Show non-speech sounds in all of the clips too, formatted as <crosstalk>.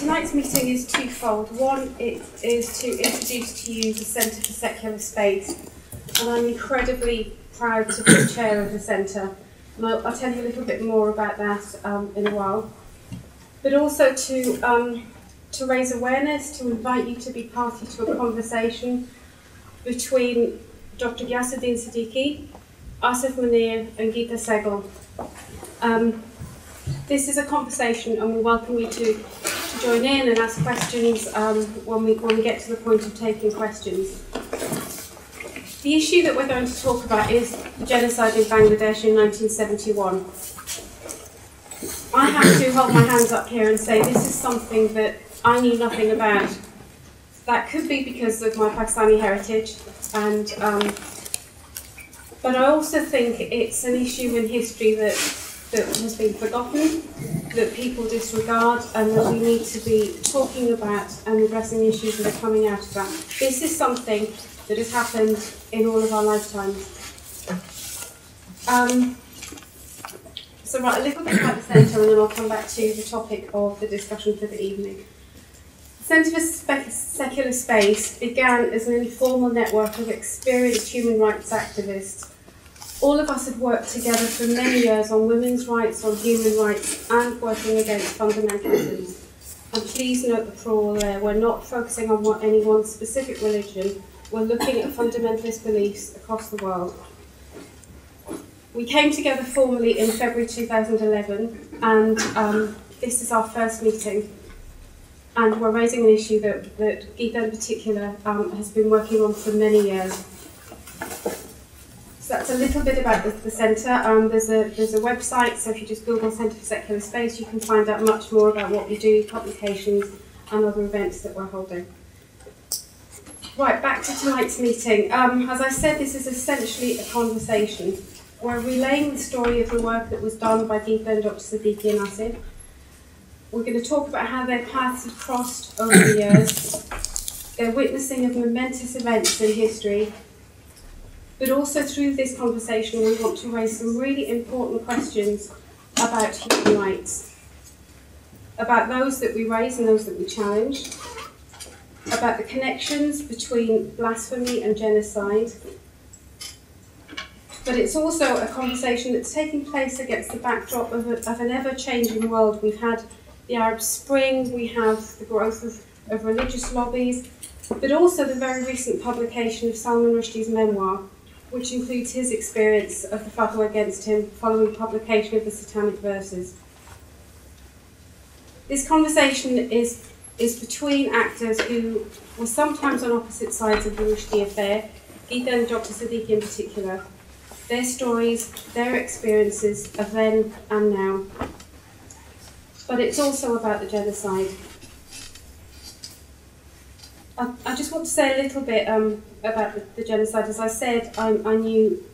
Tonight's meeting is twofold. One it is to introduce to you the Centre for Secular Space, and I'm incredibly proud to be chair of the centre. And I'll, I'll, tell you a little bit more about that um, in a while. But also to um, to raise awareness, to invite you to be party to a conversation between Dr. Ghayasuddin Siddiqui, Asif Munier, and Gita Sahgal. Um, this is a conversation, and we welcome you to join in and ask questions um, when, we, when we get to the point of taking questions. The issue that we're going to talk about is the genocide in Bangladesh in 1971. I have to hold my hands up here and say this is something that I knew nothing about. That could be because of my Pakistani heritage, and um, but I also think it's an issue in history that that has been forgotten, that people disregard, and that we need to be talking about and addressing issues that are coming out of that. This is something that has happened in all of our lifetimes. Um, so, right, a little bit about the centre, and then I'll come back to the topic of the discussion for the evening. Centre for Spe- Secular Space began as an informal network of experienced human rights activists all of us had worked together for many years on women's rights, on human rights, and working against fundamentalism. And please note the plural there. We're not focusing on what any one specific religion. We're looking at fundamentalist beliefs across the world. We came together formally in February 2011, and um, this is our first meeting. And we're raising an issue that, that in particular um, has been working on for many years that's a little bit about the, the centre. Um, there's a there's a website, so if you just Google Centre for Secular Space, you can find out much more about what we do, publications, and other events that we're holding. Right, back to tonight's meeting. Um, as I said, this is essentially a conversation. We're relaying the story of the work that was done by Gita and Dr. Siddiqui and Asif. We're going to talk about how their paths have crossed over the years, their witnessing of momentous events in history, but also through this conversation, we want to raise some really important questions about human rights, about those that we raise and those that we challenge, about the connections between blasphemy and genocide. But it's also a conversation that's taking place against the backdrop of, a, of an ever changing world. We've had the Arab Spring, we have the growth of, of religious lobbies, but also the very recent publication of Salman Rushdie's memoir, which includes his experience of the fatwa against him following publication of the Satanic verses. This conversation is, is between actors who were sometimes on opposite sides of the Rushdie affair, Gita and Dr. Siddiqui in particular, their stories, their experiences of then and now. But it's also about the genocide I, I just want to say a little bit um, about the, the, genocide. As I said, I, I knew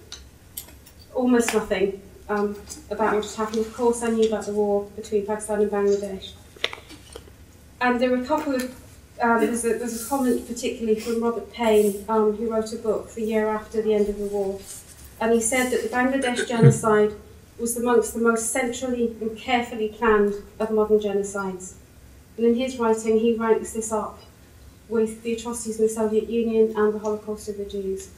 almost nothing um, about what had happened. Of course, I knew about the war between Pakistan and Bangladesh. And there were a couple of, um, there's, a, there's a comment particularly from Robert Payne, um, who wrote a book the year after the end of the war. And he said that the Bangladesh genocide was amongst the most centrally and carefully planned of modern genocides. And in his writing, he ranks this up with the atrocities in the Soviet Union and the Holocaust of the Jews.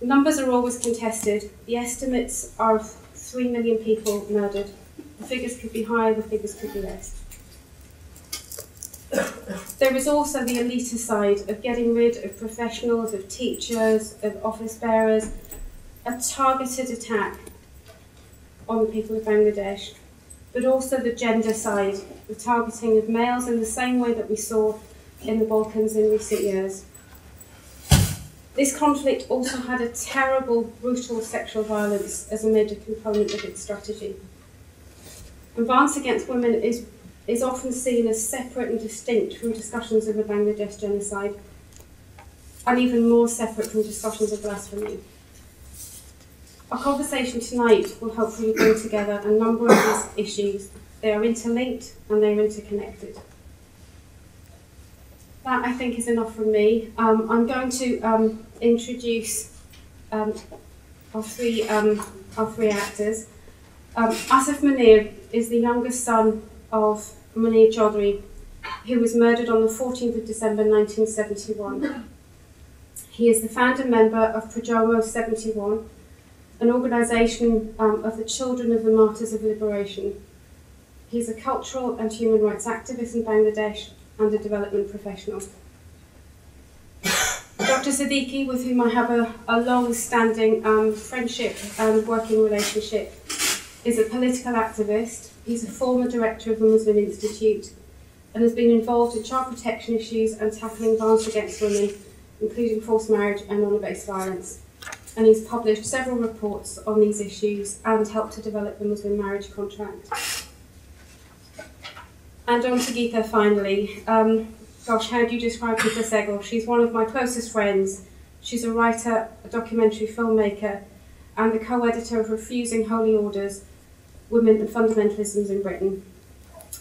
The numbers are always contested. The estimates are of 3 million people murdered. The figures could be higher, the figures could be less. There is also the elitist side of getting rid of professionals, of teachers, of office bearers, a targeted attack on the people of Bangladesh, but also the gender side, the targeting of males in the same way that we saw in the Balkans in recent years. This conflict also had a terrible, brutal sexual violence as a major component of its strategy. And violence against women is, is often seen as separate and distinct from discussions of the Bangladesh genocide, and even more separate from discussions of blasphemy. Our conversation tonight will hopefully bring together a number of these issues. They are interlinked and they are interconnected that I think is enough from me. Um, I'm going to um, introduce um, our three um, our three actors. Um, Asif Munier is the youngest son of Munier Chowdhury, who was murdered on the 14th of December 1971. He is the founder member of Projonmo 71, an organisation um, of the Children of the Martyrs of Liberation. He is a cultural and human rights activist in Bangladesh and a development professional. Dr. Siddiqui, with whom I have a, a long standing um, friendship and working relationship, is a political activist. He's a former director of the Muslim Institute and has been involved in child protection issues and tackling violence against women, including forced marriage and honour based violence. And he's published several reports on these issues and helped to develop the Muslim marriage contract. And on to Gita finally. Um, gosh, how do you describe Gita Sahgal? She's one of my closest friends. She's a writer, a documentary filmmaker, and the co editor of Refusing Holy Orders Women and Fundamentalisms in Britain.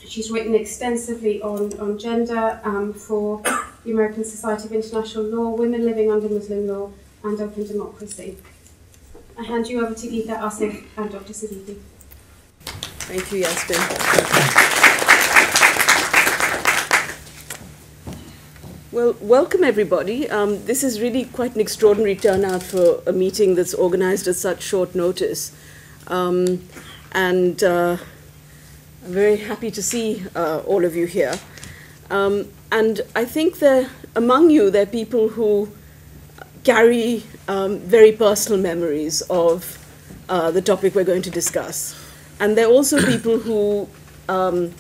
She's written extensively on, on gender um, for the American Society of International Law, women living under Muslim law, and open democracy. I hand you over to Gita Asif and Dr. Siddiqui. Thank you, Yasmin. Well, welcome everybody. Um, this is really quite an extraordinary turnout for a meeting that's organized at such short notice. Um, and uh, I'm very happy to see uh, all of you here. Um, and I think that among you, there are people who carry um, very personal memories of uh, the topic we're going to discuss. And there are also people who, um,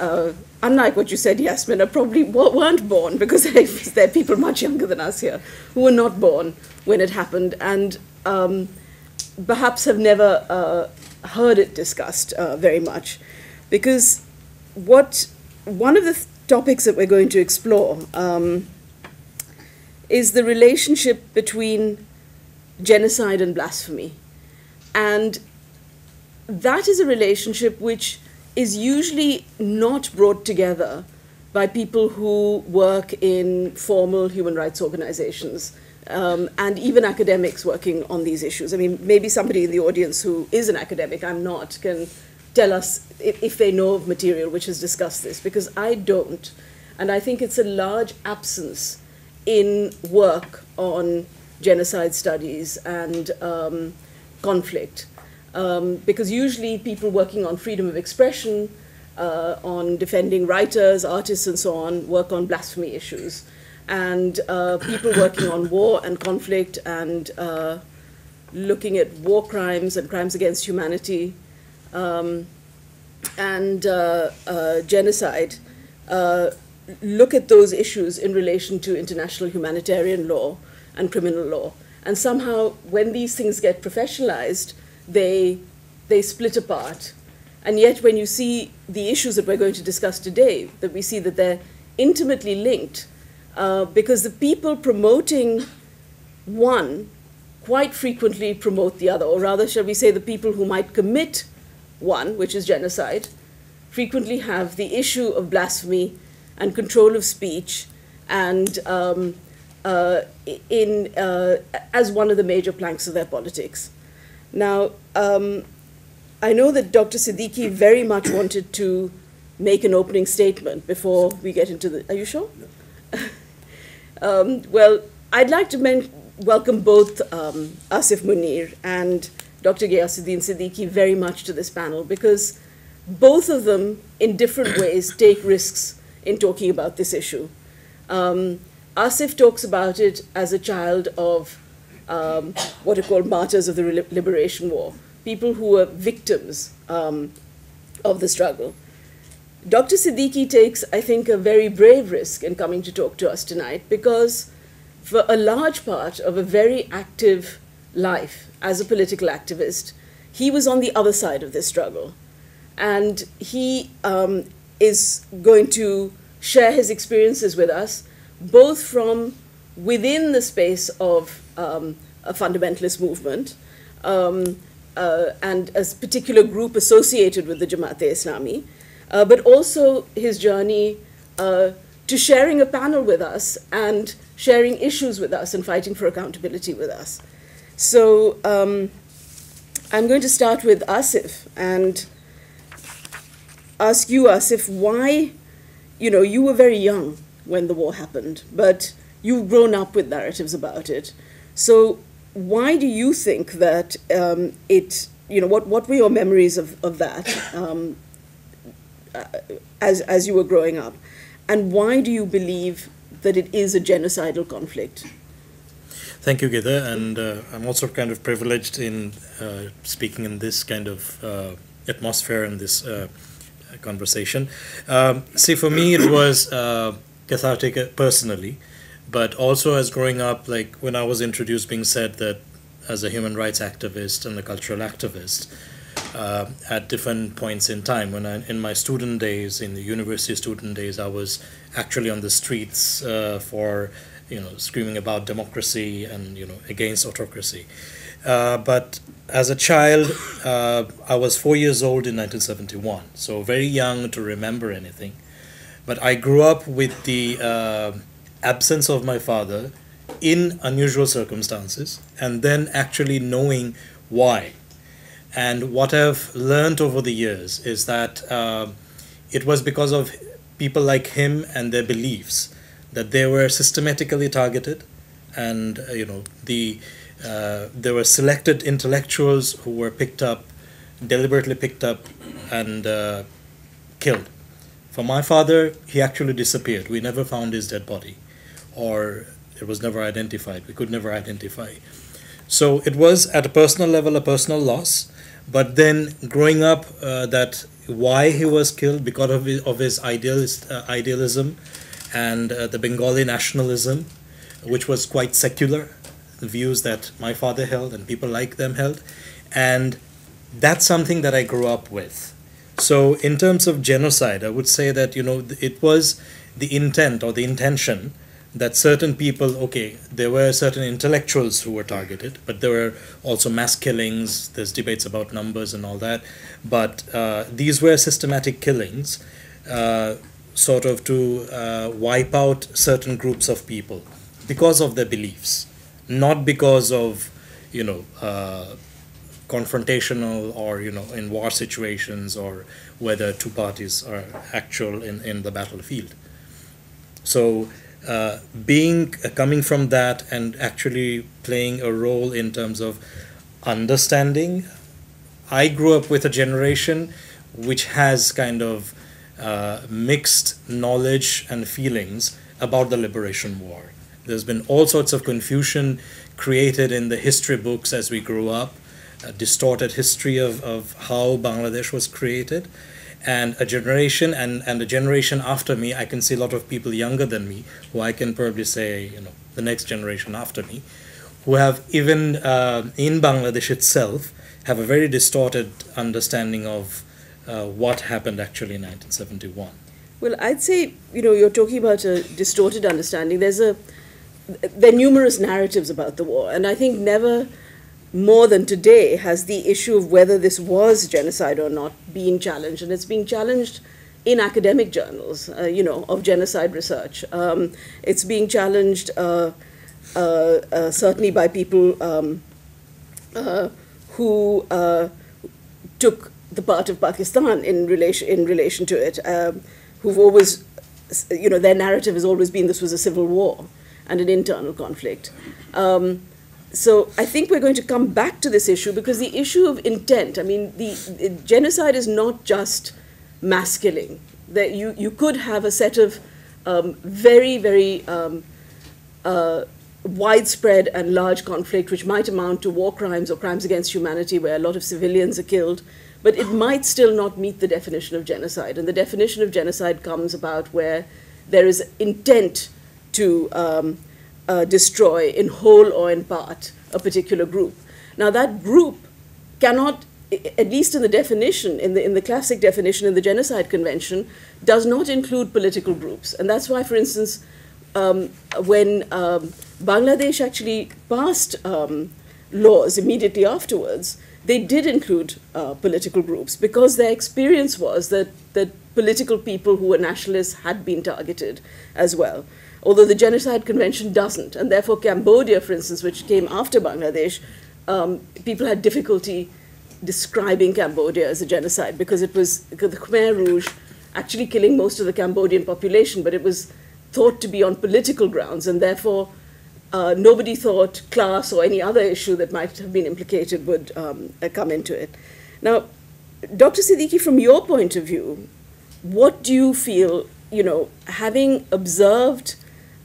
uh, unlike what you said, Yasmin, are probably weren't born because <laughs> there are people much younger than us here who were not born when it happened and um, perhaps have never uh, heard it discussed uh, very much. Because what one of the th topics that we're going to explore um, is the relationship between genocide and blasphemy. And that is a relationship which is usually not brought together by people who work in formal human rights organizations um, and even academics working on these issues. I mean, maybe somebody in the audience who is an academic, I'm not, can tell us if, if they know of material which has discussed this, because I don't. And I think it's a large absence in work on genocide studies and um, conflict. Um, because usually people working on freedom of expression, uh, on defending writers, artists, and so on, work on blasphemy issues. And uh, people working on war and conflict and uh, looking at war crimes and crimes against humanity um, and uh, uh, genocide uh, look at those issues in relation to international humanitarian law and criminal law. And somehow, when these things get professionalized, they, they split apart. And yet, when you see the issues that we're going to discuss today, that we see that they're intimately linked, uh, because the people promoting one quite frequently promote the other, or rather, shall we say, the people who might commit one, which is genocide, frequently have the issue of blasphemy and control of speech and um, uh, in, uh, as one of the major planks of their politics. Now, um, I know that Dr. Siddiqui very much wanted to make an opening statement before we get into the. Are you sure? <laughs> um, well, I'd like to welcome both um, Asif Munier and Dr. Ghayasuddin Siddiqui very much to this panel because both of them, in different <coughs> ways, take risks in talking about this issue. Um, Asif talks about it as a child of um, what are called martyrs of the liberation war, people who were victims um, of the struggle. Dr. Siddiqui takes, I think, a very brave risk in coming to talk to us tonight because for a large part of a very active life as a political activist, he was on the other side of this struggle. And he um, is going to share his experiences with us, both from within the space of um, a fundamentalist movement um, uh, and a particular group associated with the Jamaat-e-Islami, uh, but also his journey uh, to sharing a panel with us and sharing issues with us and fighting for accountability with us. So um, I'm going to start with Asif. And ask you, Asif, why, you know, you were very young when the war happened, but you've grown up with narratives about it. So why do you think that um, it, you know, what, what were your memories of, of that um, uh, as, as you were growing up? And why do you believe that it is a genocidal conflict? Thank you, Gita. And uh, I'm also kind of privileged in uh, speaking in this kind of uh, atmosphere and this uh, conversation. Um, see, for me, it was uh, cathartic personally but also as growing up, like when I was introduced, being said that as a human rights activist and a cultural activist, uh, at different points in time. When I, in my student days, in the university student days, I was actually on the streets uh, for, you know, screaming about democracy and you know against autocracy. Uh, but as a child, uh, I was four years old in 1971, so very young to remember anything. But I grew up with the uh, absence of my father in unusual circumstances and then actually knowing why. And what I've learned over the years is that uh, it was because of people like him and their beliefs that they were systematically targeted and uh, you know the uh, there were selected intellectuals who were picked up deliberately picked up and uh, killed. For my father he actually disappeared. We never found his dead body or it was never identified. We could never identify. So it was at a personal level a personal loss. But then growing up, uh, that why he was killed because of his, of his idealist, uh, idealism and uh, the Bengali nationalism, which was quite secular, the views that my father held and people like them held. And that's something that I grew up with. So in terms of genocide, I would say that, you know, it was the intent or the intention that certain people, okay, there were certain intellectuals who were targeted, but there were also mass killings. There's debates about numbers and all that. But uh, these were systematic killings, uh, sort of to uh, wipe out certain groups of people because of their beliefs, not because of, you know, uh, confrontational or, you know, in war situations or whether two parties are actual in, in the battlefield. So, uh, being uh, coming from that and actually playing a role in terms of understanding. I grew up with a generation which has kind of uh, mixed knowledge and feelings about the liberation war. There's been all sorts of confusion created in the history books as we grew up a distorted history of, of how bangladesh was created and a generation and, and a generation after me i can see a lot of people younger than me who i can probably say you know the next generation after me who have even uh, in bangladesh itself have a very distorted understanding of uh, what happened actually in 1971 well i'd say you know you're talking about a distorted understanding. There's a there are numerous narratives about the war and i think never more than today has the issue of whether this was genocide or not been challenged, and it's being challenged in academic journals, uh, you know, of genocide research. Um, it's being challenged uh, uh, uh certainly by people um, uh, who uh, took the part of Pakistan in relation in relation to it, um, who've always, you know, their narrative has always been this was a civil war and an internal conflict. Um, so I think we're going to come back to this issue because the issue of intent, I mean, the, the genocide is not just mass killing. That you, you could have a set of um, very, very um, uh, widespread and large conflict which might amount to war crimes or crimes against humanity where a lot of civilians are killed, but it might still not meet the definition of genocide. And the definition of genocide comes about where there is intent to um, uh, destroy in whole or in part a particular group. Now, that group cannot, at least in the definition, in the, in the classic definition in the Genocide Convention, does not include political groups. And that's why, for instance, um, when um, Bangladesh actually passed um, laws immediately afterwards, they did include uh, political groups because their experience was that, that political people who were nationalists had been targeted as well although the Genocide Convention doesn't. And therefore, Cambodia, for instance, which came after Bangladesh, um, people had difficulty describing Cambodia as a genocide because it was the Khmer Rouge actually killing most of the Cambodian population, but it was thought to be on political grounds, and therefore uh, nobody thought class or any other issue that might have been implicated would um, uh, come into it. Now, Dr. Siddiqui, from your point of view, what do you feel, you know, having observed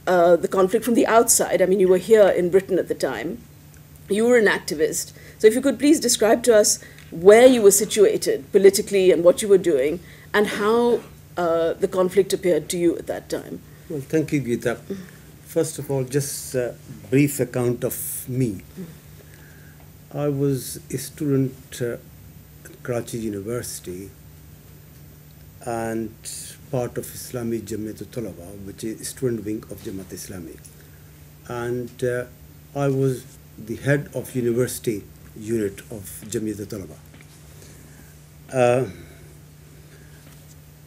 uh, the conflict from the outside? I mean, you were here in Britain at the time, you were an activist. So if you could please describe to us where you were situated politically and what you were doing and how uh, the conflict appeared to you at that time. Well, thank you, Gita. First of all, just a brief account of me. I was a student uh, at Karachi University and part of Islami Jamiat Talaba, which is student wing of Jamaat Islami. And uh, I was the head of university unit of Jamiat Talaba. Uh,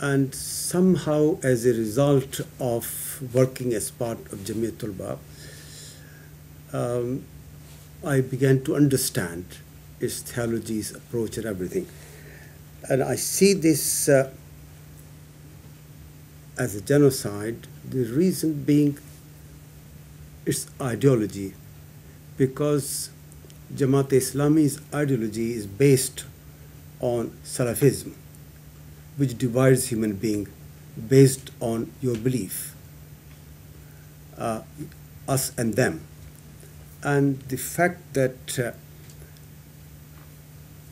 and somehow, as a result of working as part of Jamiat Talaba, um, I began to understand its theology, its approach, and everything. And I see this uh, as a genocide, the reason being its ideology, because Jamaat Islami's ideology is based on Salafism which divides human being based on your belief, uh, us and them. And the fact that uh,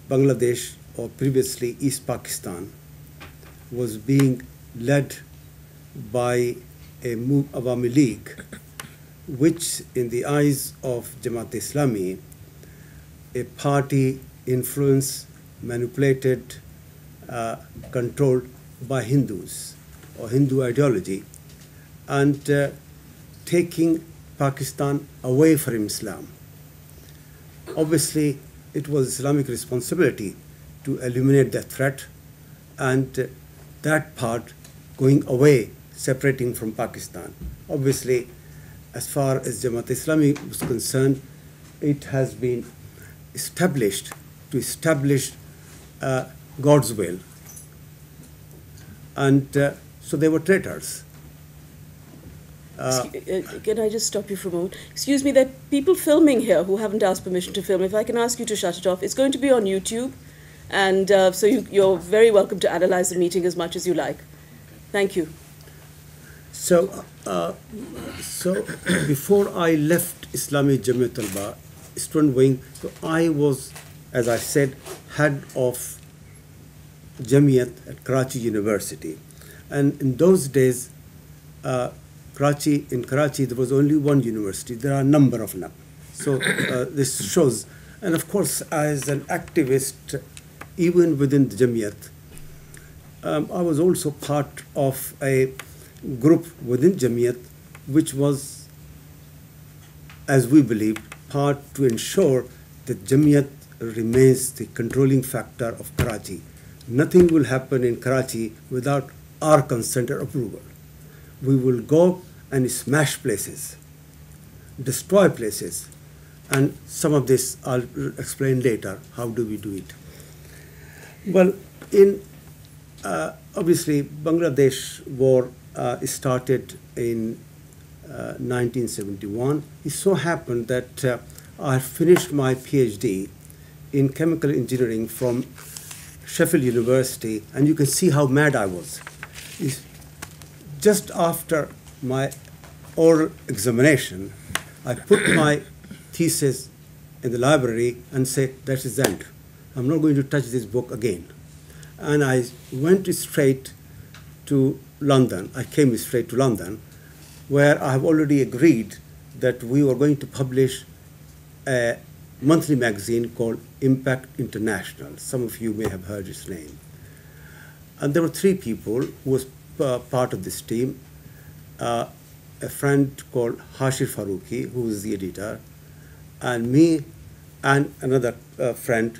Bangladesh, or previously East Pakistan, was being led by a Awami League, which in the eyes of Jamaat Islami, a party influenced, manipulated, uh, controlled by Hindus or Hindu ideology and uh, taking Pakistan away from Islam. Obviously, it was Islamic responsibility to eliminate that threat and uh, that part going away, separating from Pakistan. Obviously, as far as Jamaat Islami was concerned, it has been established to establish uh, God's will. And uh, so they were traitors. Uh, can I just stop you for a moment? Excuse me, there are people filming here who haven't asked permission to film. If I can ask you to shut it off, it's going to be on YouTube, and uh, so you, are very welcome to analyze the meeting as much as you like. Thank you. So, uh, so before I left Islamic Jamiat al student wing, so I was, as I said, head of Jamiat at Karachi University. And in those days, uh, Karachi, in Karachi, there was only one university. There are a number of them. So uh, this shows. And of course, as an activist, even within the Jamiat, um, I was also part of a group within Jamiat, which was, as we believe, part to ensure that Jamiat remains the controlling factor of Karachi nothing will happen in Karachi without our consent or approval. We will go and smash places, destroy places, and some of this I'll explain later. How do we do it? Well, in uh, obviously Bangladesh war uh, started in uh, 1971. It so happened that uh, I finished my PhD in chemical engineering from Sheffield University, and you can see how mad I was. Just after my oral examination, I put <coughs> my thesis in the library and said, that is end. I'm not going to touch this book again. And I went straight to London. I came straight to London, where I have already agreed that we were going to publish a monthly magazine called Impact International. Some of you may have heard its name. And there were three people who was uh, part of this team. Uh, a friend called Hashir Faruqi, who was the editor, and me and another uh, friend,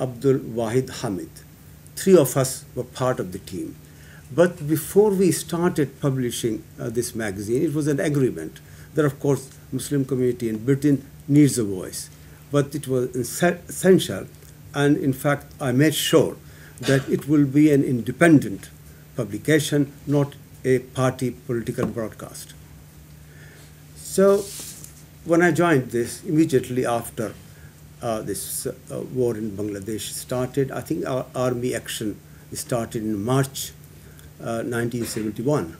Abdul Wahid Hamid. Three of us were part of the team. But before we started publishing uh, this magazine, it was an agreement that, of course, Muslim community in Britain needs a voice but it was essential and in fact, I made sure that it will be an independent publication, not a party political broadcast. So, when I joined this, immediately after uh, this uh, war in Bangladesh started, I think our army action started in March uh, 1971.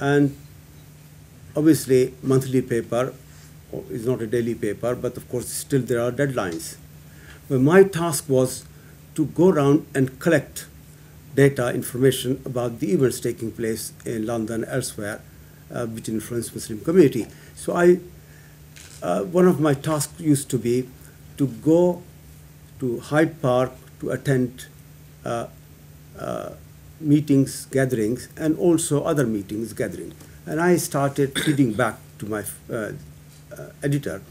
And obviously, monthly paper is not a daily paper, but of course, still there are deadlines. But my task was to go around and collect data, information about the events taking place in London, elsewhere, uh, which influence Muslim community. So I, uh, one of my tasks used to be to go to Hyde Park to attend uh, uh meetings, gatherings, and also other meetings, gatherings. And I started <coughs> feeding back to my uh, uh, editor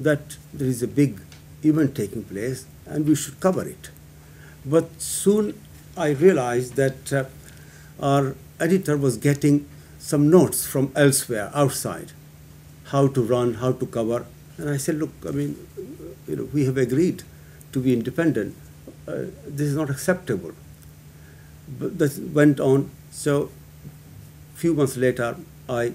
that there is a big event taking place and we should cover it. But soon I realized that uh, our editor was getting some notes from elsewhere, outside, how to run, how to cover. And I said, look, I mean, you know, we have agreed to be independent. Uh, this is not acceptable. But that went on. So, few months later, I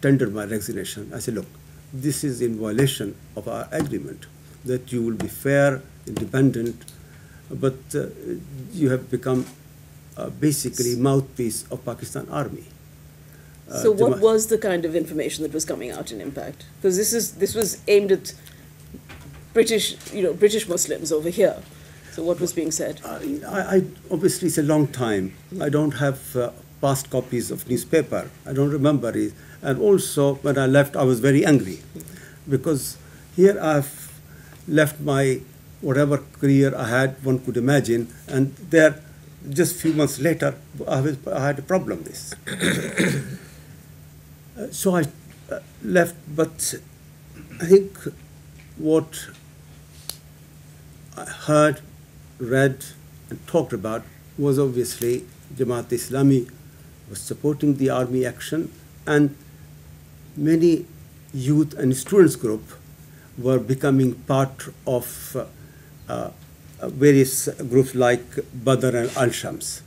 tendered my resignation. I said, look, this is in violation of our agreement that you will be fair, independent, but uh, you have become uh, basically mouthpiece of Pakistan Army. Uh, so what was the kind of information that was coming out in Impact? Because this is this was aimed at British, you know, British Muslims over here. So what was being said? I, I obviously it's a long time. I don't have uh, past copies of newspaper. I don't remember it. And also, when I left, I was very angry because here I've left my whatever career I had, one could imagine, and there, just a few months later, I, was, I had a problem with this. <coughs> so I uh, left, but I think what I heard, read, and talked about was obviously Jamaat Islami was supporting the army action, and many youth and students group were becoming part of uh, uh, various groups like Badr and Al Shams.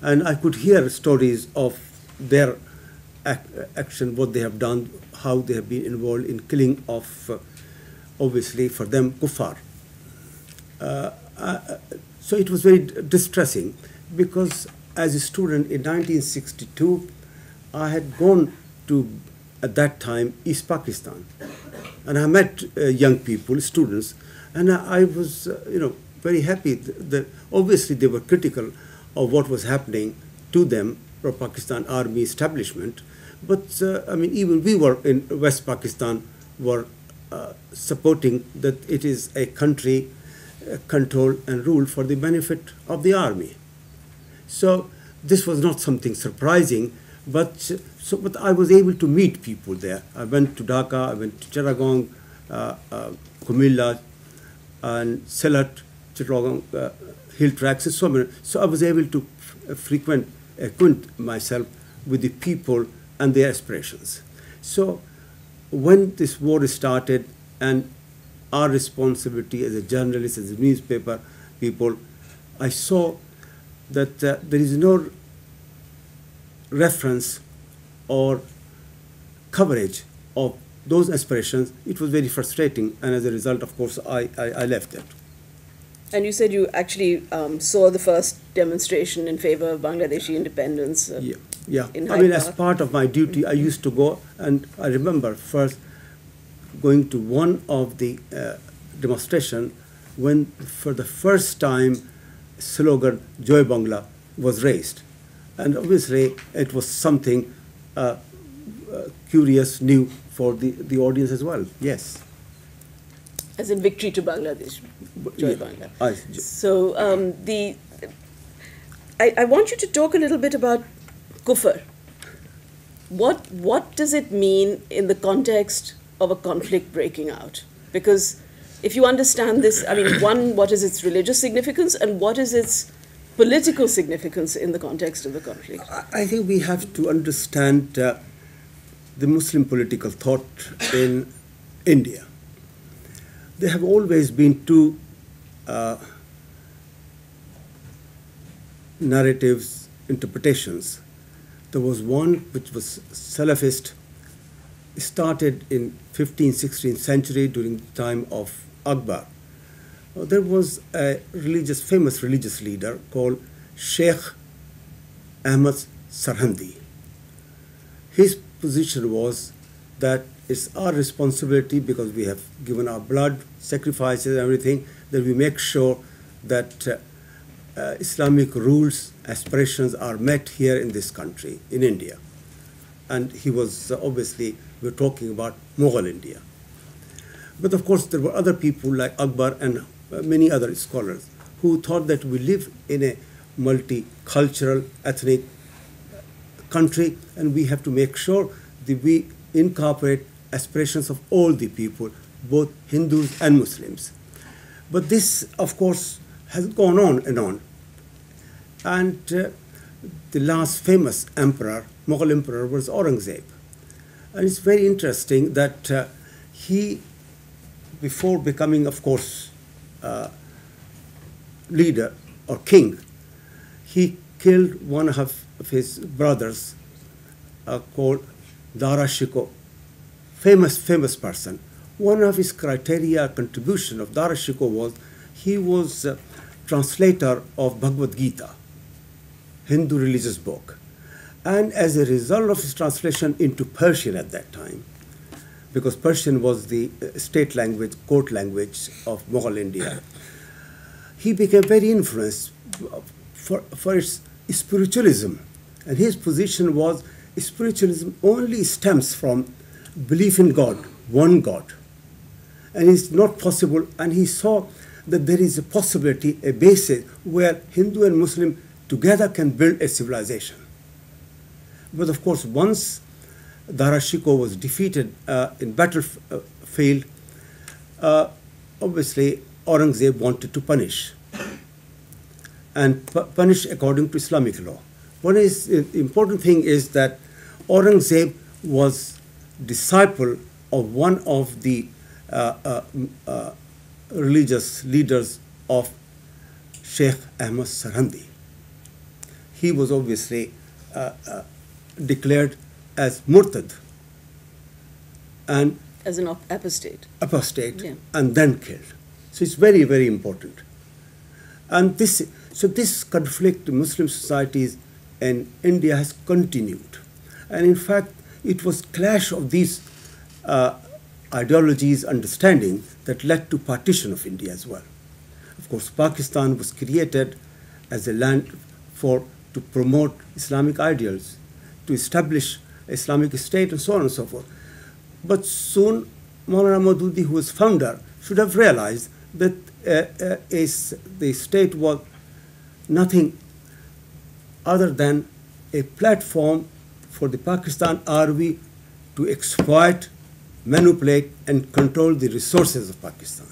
And I could hear stories of their ac action, what they have done, how they have been involved in killing of, uh, obviously, for them, kuffar. So it was very distressing because as a student in 1962, I had gone to, at that time, East Pakistan. And I met uh, young people, students, and I, I was, uh, you know, very happy that, obviously they were critical of what was happening to them from Pakistan army establishment. But uh, I mean, even we were in West Pakistan were uh, supporting that it is a country controlled and rule for the benefit of the army. So this was not something surprising, but so but I was able to meet people there. I went to Dhaka, I went to Chittagong, uh, uh, and Sylhet, Chittagong, uh, hill tracks, and so many. So I was able to frequent, acquaint myself with the people and their aspirations. So when this war started, and our responsibility as a journalist, as a newspaper people, I saw that uh, there is no reference or coverage of those aspirations, it was very frustrating. And as a result, of course, I, I, I left it. And you said you actually um, saw the first demonstration in favor of Bangladeshi independence. Uh, yeah, yeah. I mean, as part of my duty, I used to go, and I remember first going to one of the uh, demonstration when, for the first time, slogan "Joy Bangla" was raised, and obviously it was something uh, uh, curious, new for the, the audience as well. Yes. As in victory to Bangladesh, Joy yeah. Bangla. I, so um, the I, I want you to talk a little bit about kufr. What what does it mean in the context of a conflict breaking out? Because if you understand this, I mean, one, what is its religious significance, and what is its political significance in the context of the conflict? I think we have to understand uh, the Muslim political thought in India. There have always been two uh, narratives, interpretations. There was one which was Salafist, started in 15th, 16th century during the time of Akbar. Uh, there was a religious, famous religious leader called Sheikh Ahmad Sirhindi. His position was that it's our responsibility because we have given our blood, sacrifices, everything, that we make sure that uh, uh, Islamic rules, aspirations are met here in this country, in India. And he was uh, obviously, we're talking about Mughal India. But of course, there were other people like Akbar and uh, many other scholars who thought that we live in a multicultural, ethnic country, and we have to make sure that we incorporate aspirations of all the people, both Hindus and Muslims. But this, of course, has gone on and on. And uh, the last famous emperor, Mughal emperor, was Aurangzeb. And it's very interesting that uh, he, before becoming, of course, uh, leader or king, he killed one of, of his brothers uh, called Dara Shikoh, famous, famous person. One of his criteria contribution of Dara Shikoh was he was a translator of Bhagavad Gita, Hindu religious book. And as a result of his translation into Persian at that time, because Persian was the uh, state language, court language of Mughal India, he became very influenced for, for its spiritualism. And his position was spiritualism only stems from belief in God, one God. And it's not possible, and he saw that there is a possibility, a basis where Hindu and Muslim together can build a civilization. But of course, once Dara Shikoh was defeated uh, in battlefield, uh, obviously Aurangzeb wanted to punish and punish according to Islamic law. One is the important thing is that Aurangzeb was disciple of one of the uh, uh, uh, religious leaders of Sheikh Ahmad Sirhindi. He was obviously uh, uh, declared as murtad and as an apostate, apostate, yeah. and then killed. So it's very, very important. And this, so this conflict in Muslim societies in India has continued. And in fact, it was clash of these uh, ideologies, understanding that led to partition of India as well. Of course, Pakistan was created as a land for to promote Islamic ideals, to establish Islamic state, and so on and so forth. But soon, Maulana Maududi, who was founder, should have realized that uh, uh, is, the state was nothing other than a platform for the Pakistan army to exploit, manipulate, and control the resources of Pakistan.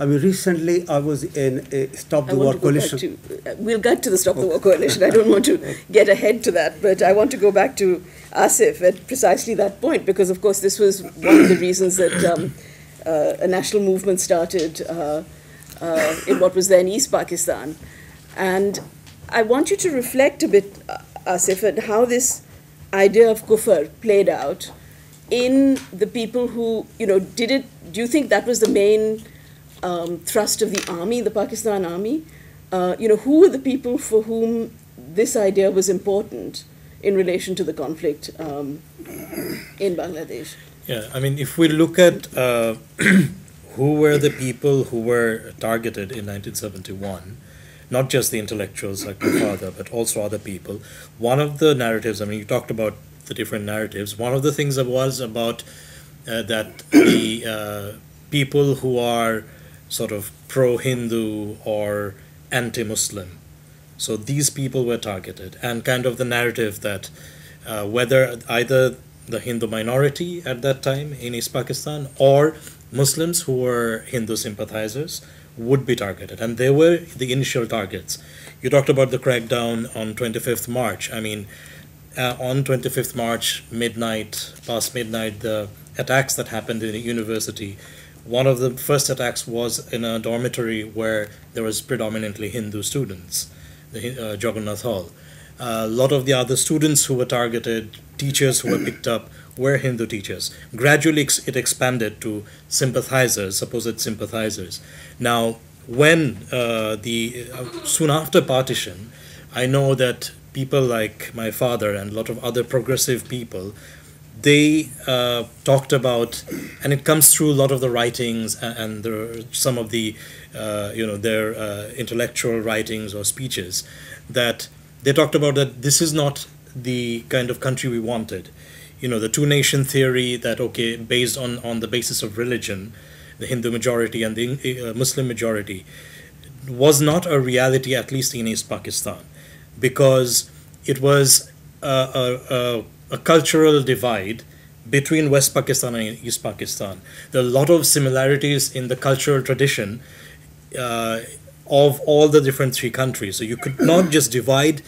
I mean, recently I was in a Stop the War coalition. To, uh, we'll get to the Stop the War coalition. I don't want to get ahead to that, but I want to go back to Asif at precisely that point, because of course this was one of the reasons that um, uh, a national movement started uh, uh, in what was then East Pakistan. And I want you to reflect a bit, uh, Asif, at how this idea of kufr played out in the people who, you know, did it, do you think that was the main um, thrust of the army, the Pakistan army? Uh, you know, who were the people for whom this idea was important in relation to the conflict um, in Bangladesh? Yeah, I mean, if we look at uh, <clears throat> who were the people who were targeted in 1971, not just the intellectuals like my father, but also other people. One of the narratives, I mean, you talked about the different narratives. One of the things that was about uh, that the uh, people who are sort of pro Hindu or anti Muslim, so these people were targeted, and kind of the narrative that uh, whether either the Hindu minority at that time in East Pakistan or Muslims who were Hindu sympathizers would be targeted, and they were the initial targets. You talked about the crackdown on 25th March. I mean, uh, on 25th March, midnight, past midnight, the attacks that happened in the university one of the first attacks was in a dormitory where there was predominantly Hindu students, the uh, Jagannath Hall. a lot of the other students who were targeted, teachers who were picked up, were Hindu teachers. Gradually, it expanded to sympathizers, supposed sympathizers. Now, when uh, the uh, soon after partition, I know that people like my father and a lot of other progressive people they uh, talked about, and it comes through a lot of the writings and, some of the, uh, you know, their uh, intellectual writings or speeches, that they talked about that this is not the kind of country we wanted. You know, the two nation theory that, okay, based on, on the basis of religion, the Hindu majority and the uh, Muslim majority, was not a reality, at least in East Pakistan, because it was a, a, a a cultural divide between West Pakistan and East Pakistan. There are a lot of similarities in the cultural tradition uh, of all the different three countries. So you could <clears throat> not just divide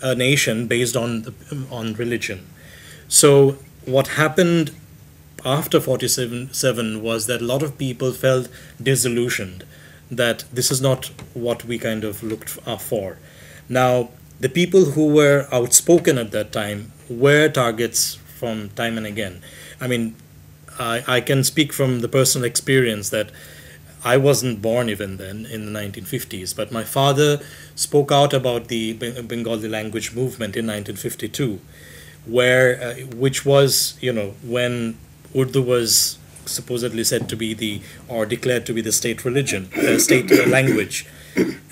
a nation based on the, on religion. So what happened after 47 was that a lot of people felt disillusioned that this is not what we kind of looked for. Now, the people who were outspoken at that time were targets from time and again. I mean, I, I can speak from the personal experience that I wasn't born even then in the 1950s, but my father spoke out about the Bengali language movement in 1952, where uh, which was you know when Urdu was supposedly said to be the or declared to be the state religion, uh, state language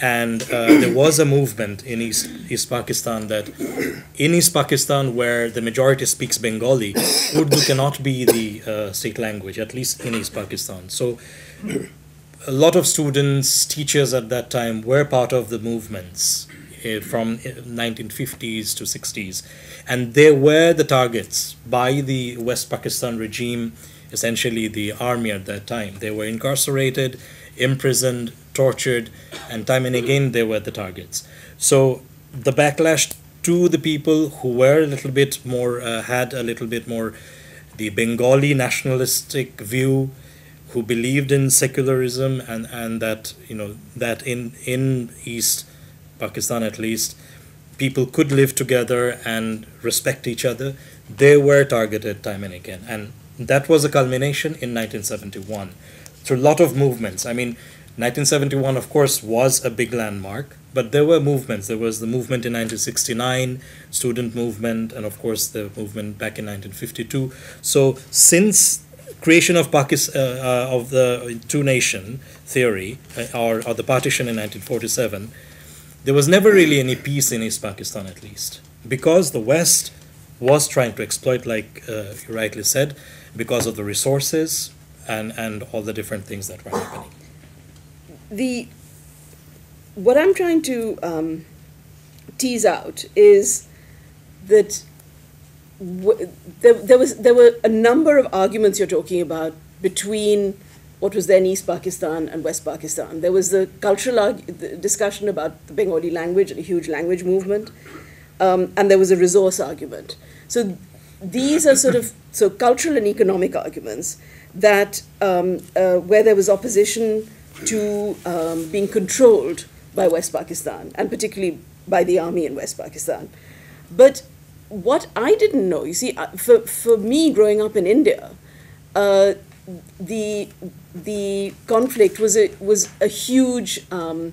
and uh, there was a movement in East, East Pakistan that in East Pakistan, where the majority speaks Bengali, Urdu cannot be the uh, state language, at least in East Pakistan. So a lot of students, teachers at that time were part of the movements uh, from 1950s uh, to 60s, and they were the targets by the West Pakistan regime, essentially the army at that time. They were incarcerated, imprisoned, tortured, and time and again they were the targets. So the backlash to the people who were a little bit more, uh, had a little bit more the Bengali nationalistic view, who believed in secularism and, and that, you know, that in, in East Pakistan at least, people could live together and respect each other, they were targeted time and again. And that was a culmination in 1971 through a lot of movements. I mean, 1971, of course, was a big landmark, but there were movements. There was the movement in 1969, student movement, and of course the movement back in 1952. So since creation of Pakistan uh, uh, of the two nation theory uh, or, or the partition in 1947, there was never really any peace in East Pakistan, at least, because the West was trying to exploit, like uh, you rightly said, because of the resources and and all the different things that were happening the what I'm trying to um, tease out is that there, there was there were a number of arguments you're talking about between what was then East Pakistan and West Pakistan. There was the cultural the discussion about the Bengali language and a huge language movement, um, and there was a resource argument. So these are sort of so cultural and economic arguments that um, uh, where there was opposition to um, being controlled by West Pakistan, and particularly by the army in West Pakistan. But what I didn't know, you see, uh, for, for me growing up in India, uh, the, the conflict was a, was a huge um,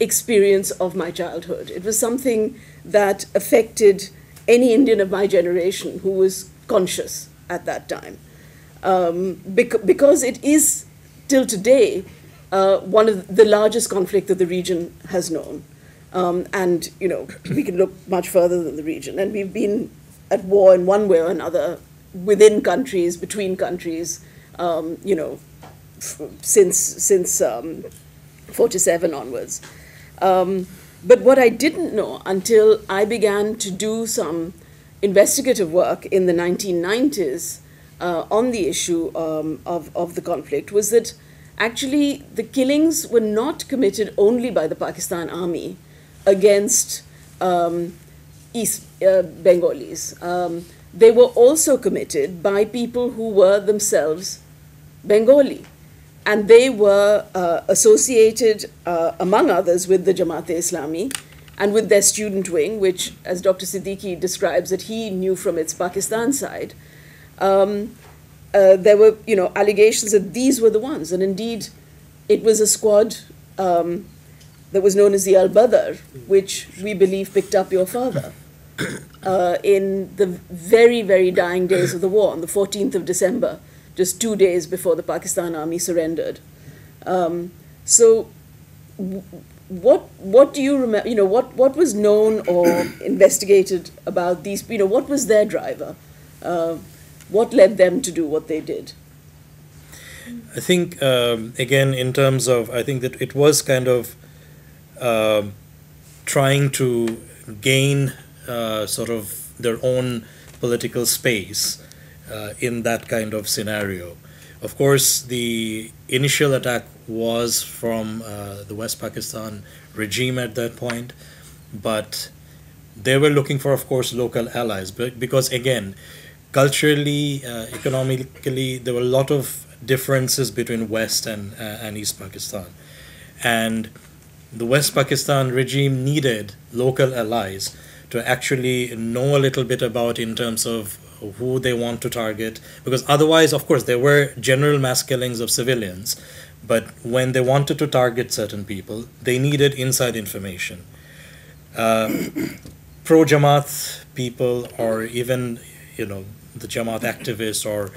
experience of my childhood. It was something that affected any Indian of my generation who was conscious at that time. Um, bec- because it is, till today, uh, one of the largest conflict that the region has known. Um, and, you know, we can look much further than the region. And we've been at war in one way or another within countries, between countries, um, you know, since, since um, 47 onwards. Um, but what I didn't know until I began to do some investigative work in the 1990s uh, on the issue um, of, of the conflict was that actually the killings were not committed only by the Pakistan army against um, East uh, Bengalis. Um, they were also committed by people who were themselves Bengali. and they were uh, associated, uh, among others, with the Jamaat-e-Islami and with their student wing, which, as Dr. Siddiqui describes, that he knew from its Pakistan side. Um, uh, there were, you know, allegations that these were the ones, and indeed, it was a squad um, that was known as the Al Badr, which we believe picked up your father <coughs> uh, in the very, very dying days of the war, on the 14th of December, just two days before the Pakistan army surrendered. Um, so, what what do you remember? You know, what what was known or <coughs> investigated about these? You know, what was their driver? Uh, what led them to do what they did? I think um, again in terms of I think that it was kind of uh, trying to gain uh, sort of their own political space uh, in that kind of scenario. Of course, the initial attack was from uh, the West Pakistan regime at that point, but they were looking for, of course, local allies. But because again, culturally, uh, economically, there were a lot of differences between West and uh, and East Pakistan, and the West Pakistan regime needed local allies to actually know a little bit about in terms of who they want to target. Because otherwise of course there were general mass killings of civilians but when they wanted to target certain people they needed inside information. Uh, <coughs> pro jamaat people or even you know the jamaat activists or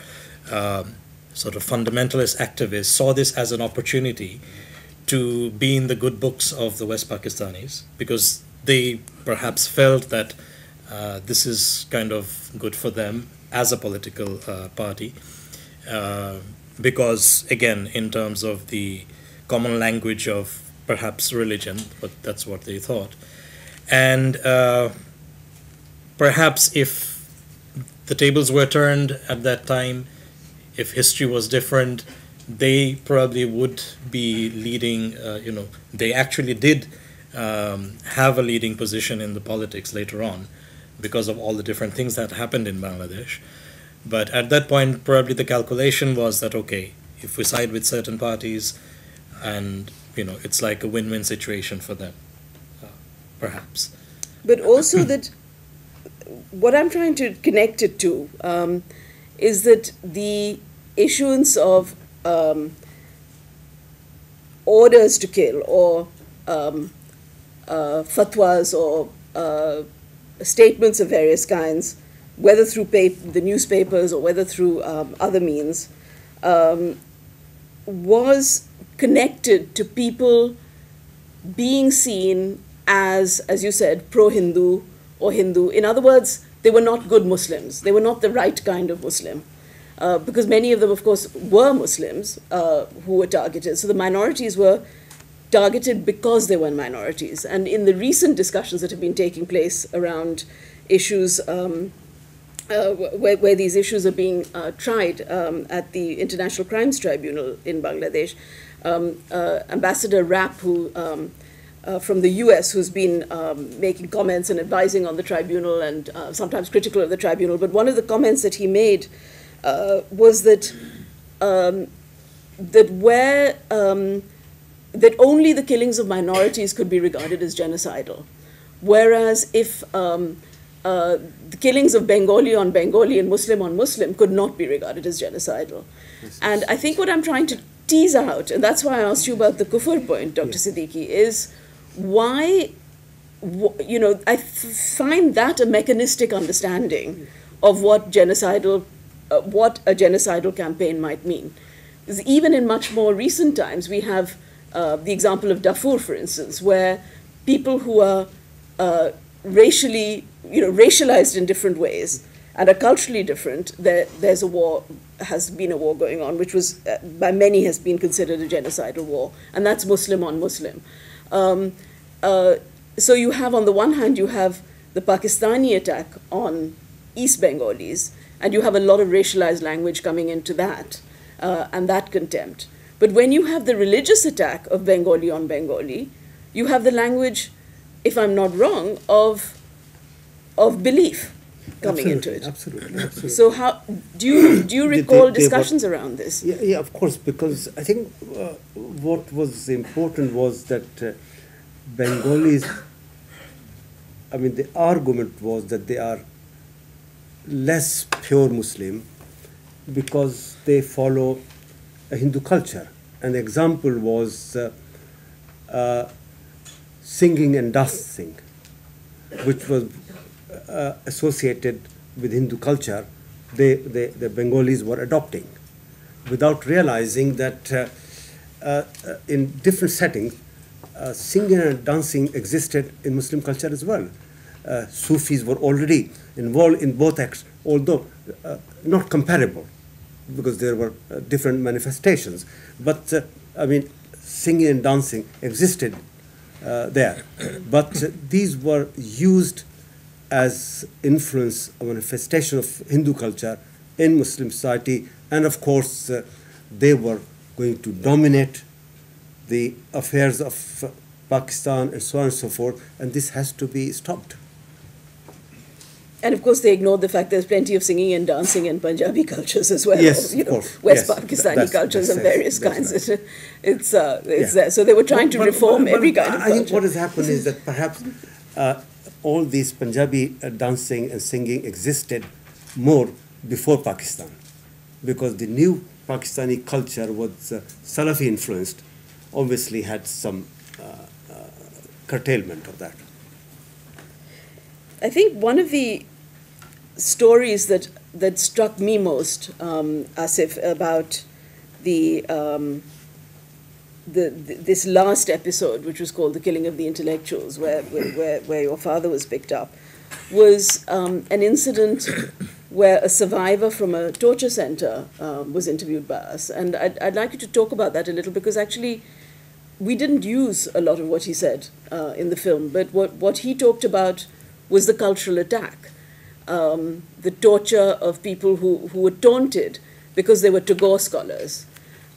uh, sort of fundamentalist activists saw this as an opportunity to be in the good books of the west pakistanis because they perhaps felt that uh, this is kind of good for them as a political uh, party. Uh, because, again, in terms of the common language of perhaps religion, but that's what they thought. And uh, perhaps if the tables were turned at that time, if history was different, they probably would be leading, uh, you know, they actually did um, have a leading position in the politics later on because of all the different things that happened in Bangladesh. But at that point, probably the calculation was that okay, if we side with certain parties, and you know, it's like a win-win situation for them, uh, perhaps. But also that what I'm trying to connect it to um, is that the issuance of um, orders to kill or um, uh, fatwas or uh, statements of various kinds, whether through the newspapers or whether through um, other means, um, was connected to people being seen as, as you said, pro Hindu or Hindu. In other words, they were not good Muslims. They were not the right kind of Muslim. Uh, because many of them, of course, were Muslims uh, who were targeted. So the minorities were targeted because they were minorities. And in the recent discussions that have been taking place around issues um, uh, where, where, these issues are being uh, tried um, at the International Crimes Tribunal in Bangladesh, um, uh, Ambassador Rapp, who um, uh, from the US, who's been um, making comments and advising on the tribunal and uh, sometimes critical of the tribunal, but one of the comments that he made uh, was that um, that where that only the killings of minorities could be regarded as genocidal. Whereas if um, uh, the killings of Bengali on Bengali and Muslim on Muslim could not be regarded as genocidal. And I think what I'm trying to tease out, and that's why I asked you about the kufr point, Dr. Yes. Siddiqui, is why, you know, I find that a mechanistic understanding of what genocidal, uh, what a genocidal campaign might mean. Because even in much more recent times, we have uh, the example of Darfur, for instance, where people who are uh, racially, you know, racialized in different ways and are culturally different, there, there's a war, has been a war going on, which was, uh, by many, has been considered a genocidal war, and that's Muslim on Muslim. Um, uh, so you have, on the one hand, you have the Pakistani attack on East Bengalis, and you have a lot of racialized language coming into that, uh, and that contempt. But when you have the religious attack of Bengali on Bengali, you have the language, if I'm not wrong, of, of belief. coming absolutely, into it. Absolutely, <clears throat> absolutely. So how do you do you They- they- recall they were- discussions around this? Yeah, yeah, of course, because I think uh, what was important was that uh, Bengalis, I mean, the argument was that they are less pure Muslim because they follow a Hindu culture. An example was uh, uh, singing and dancing, which was uh, associated with Hindu culture, they, they, the Bengalis were adopting without realizing that uh, uh, in different settings, uh, singing and dancing existed in Muslim culture as well. Uh, Sufis were already involved in both acts, although uh, not comparable because there were uh, different manifestations. But uh, I mean, singing and dancing existed uh, there. But these were used as influence or manifestation of Hindu culture in Muslim society, and of course, they were going to dominate the affairs of Pakistan and so on and so forth, and this has to be stopped. And of course, they ignored the fact there's plenty of singing and dancing in Punjabi cultures as well. Yes, you of know, course. West Yes, Pakistani that's- cultures that's of various kinds. right. <laughs> It's uh, it's Yeah. there. So they were trying to But- reform but- every kind of I think culture. what has happened is that perhaps uh, all these Punjabi uh, dancing and singing existed more before Pakistan, because the new Pakistani culture was uh, Salafi influenced, obviously had some uh, uh, curtailment of that. I think one of the stories that that struck me most, um, Asif, about the, um, the, the this last episode, which was called "The Killing of the Intellectuals," where where, where, your father was picked up, was um, an incident where a survivor from a torture center um, was interviewed by us, and I'd, I'd like you to talk about that a little because actually we didn't use a lot of what he said uh, in the film, but what, what he talked about was the cultural attack, um, the torture of people who, who were taunted because they were Tagore scholars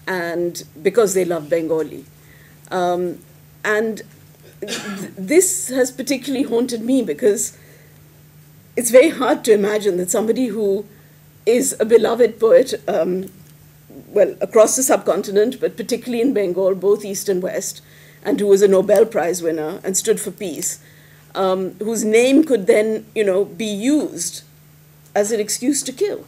and because they loved Bengali. Um, and th- this has particularly haunted me because it's very hard to imagine that somebody who is a beloved poet um, well, across the subcontinent, but particularly in Bengal, both East and West, and who was a Nobel Prize winner and stood for peace, um, whose name could then, you know, be used as an excuse to kill.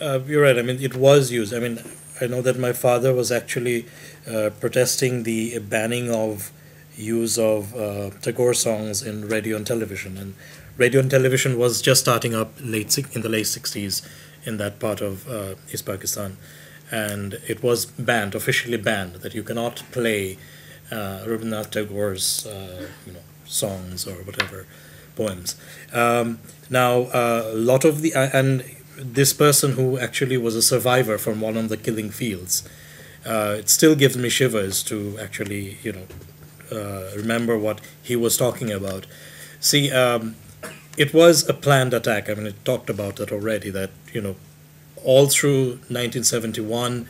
Uh, you're right. I mean, it was used. I mean, I know that my father was actually uh, protesting the banning of use of uh, Tagore songs in radio and television, and radio and television was just starting up late in the late '60s in that part of uh, East Pakistan, and it was banned, officially banned, that you cannot play uh, Rabindranath Tagore's uh, you know songs or whatever poems. Um, now, uh, a lot of the uh, and this person who actually was a survivor from one of the killing fields, uh, it still gives me shivers to actually you know uh, remember what he was talking about. See, um, it was a planned attack. I mean, it talked about that already. That you know, all through 1971,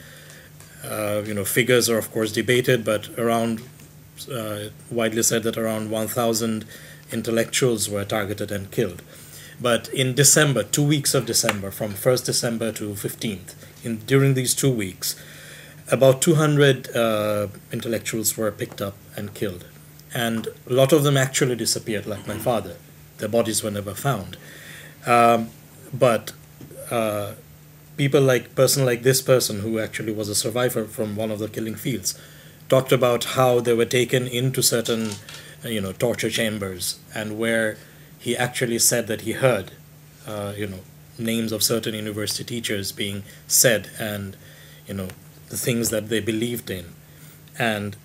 uh, you know, figures are of course debated, but around uh, widely said that around 1,000 intellectuals were targeted and killed. But in December, two weeks of December, from 1st December to 15th, in during these two weeks, about 200 uh, intellectuals were picked up and killed. And a lot of them actually disappeared, like my father. Their bodies were never found. Um, but uh, people like person like this person who actually was a survivor from one of the killing fields talked about how they were taken into certain uh, you know torture chambers and where he actually said that he heard uh, you know names of certain university teachers being said and you know the things that they believed in and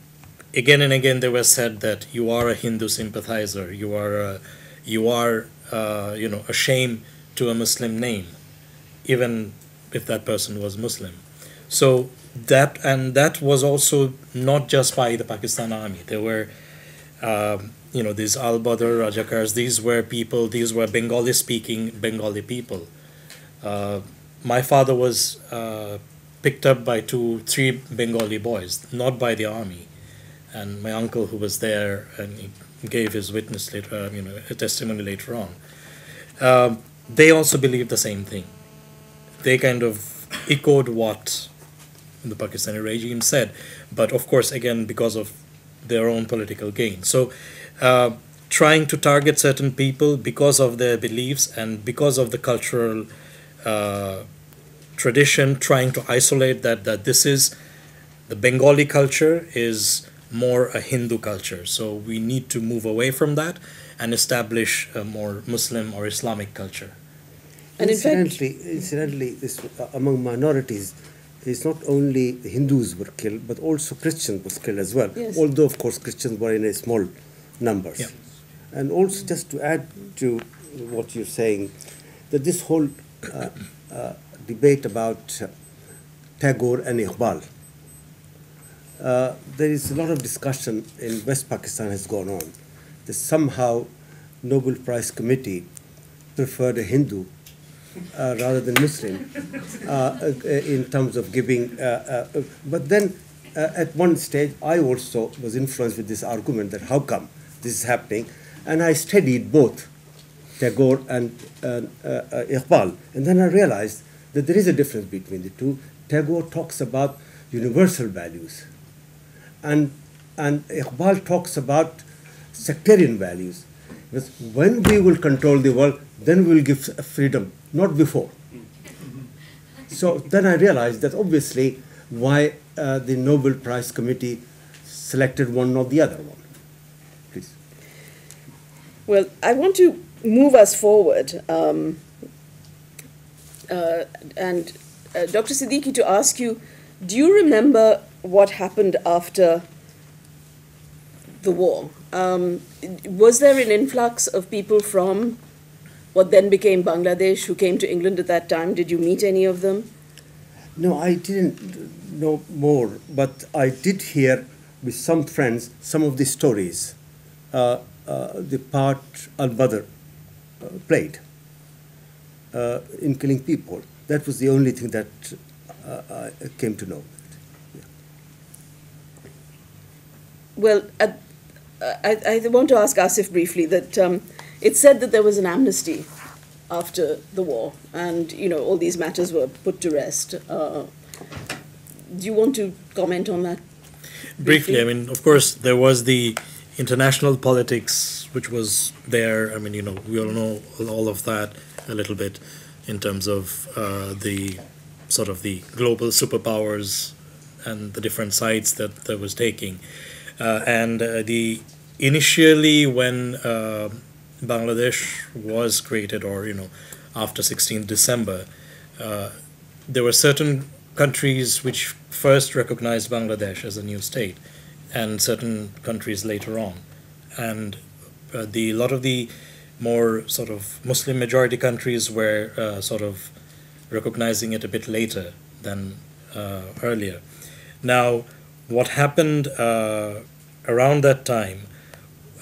again and again they were said that you are a hindu sympathizer you are a, you are uh, you know a shame to a muslim name even if that person was muslim. So that and that was also not just by the pakistan army. There were um, you know these al badr rajakars these were people these were bengali speaking bengali people. Uh, my father was uh, picked up by two three bengali boys not by the army. And my uncle who was there and he gave his witness later uh, you know a testimony later on um, they also believed the same thing. They kind of echoed what the Pakistani regime said, but of course, again, because of their own political gain. So, uh, trying to target certain people because of their beliefs and because of the cultural uh, tradition, trying to isolate that that this is the Bengali culture is more a Hindu culture. So we need to move away from that and establish a more Muslim or Islamic culture. And in fact- incidentally, incidentally, this uh, among minorities, it's not only Hindus were killed, but also Christians were killed as well. Yes. Although, of course, Christians were in a small numbers. Yeah. And also, just to add to what you're saying, that this whole uh, uh, debate about uh, Tagore and Iqbal, uh, there is a lot of discussion in West Pakistan has gone on that somehow Nobel Prize Committee preferred a Hindu uh, rather than Muslim uh, uh, in terms of giving. Uh, but then at one stage, I also was influenced with this argument that how come this is happening, and I studied both Tagore and Iqbal, and then I realized that there is a difference between the two. Tagore talks about universal values, and and Iqbal talks about sectarian values. Because when we will control the world, then we will give freedom, not before. <laughs> So then I realized that obviously why uh, the Nobel Prize Committee selected one, not the other one. Please. Well, I want to move us forward. Um, uh, and uh, Dr. Siddiqui, to ask you, do you remember what happened after the war? Um, was there an influx of people from what then became Bangladesh who came to England at that time? Did you meet any of them? No, I didn't know more, but I did hear with some friends some of the stories, uh, uh, the part Al Badr uh, played uh, in killing people. That was the only thing that uh, I came to know. Well, uh, I, I want to ask Asif briefly that um, it's said that there was an amnesty after the war, and you know all these matters were put to rest. Uh, do you want to comment on that? Briefly, I mean, of course, there was the international politics which was there. I mean, you know, we all know all of that a little bit in terms of uh, the sort of the global superpowers and the different sides that that was taking. Uh, and uh, the initially when uh, Bangladesh was created, or you know, after 16th December, there were certain countries which first recognized Bangladesh as a new state, and certain countries later on, and uh, the lot of the more sort of Muslim majority countries were uh, sort of recognizing it a bit later than uh, earlier. Now, what happened around that time?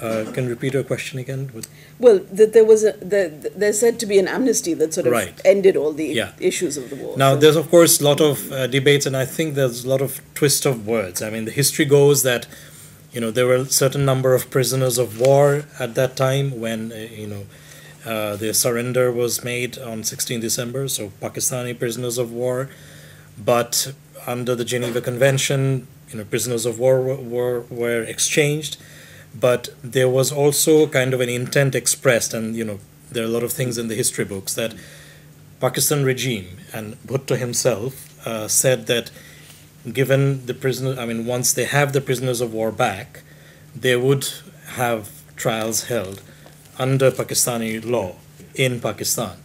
Uh, can you repeat your question again? Well, that there was a the, there's said to be an amnesty that sort of Right. ended all the Yeah. issues of the war. Now, So- there's of course a lot of uh, debates, and I think there's a lot of twist of words. I mean, the history goes that you know there were a certain number of prisoners of war at that time when uh, you know uh, the surrender was made on 16 December, so Pakistani prisoners of war. But under the Geneva Convention, you know, prisoners of war were, were, were exchanged. But there was also kind of an intent expressed, and you know, there are a lot of things in the history books that Pakistan regime and Bhutto himself uh, said that given the prisoner, I mean, once they have the prisoners of war back, they would have trials held under Pakistani law in Pakistan.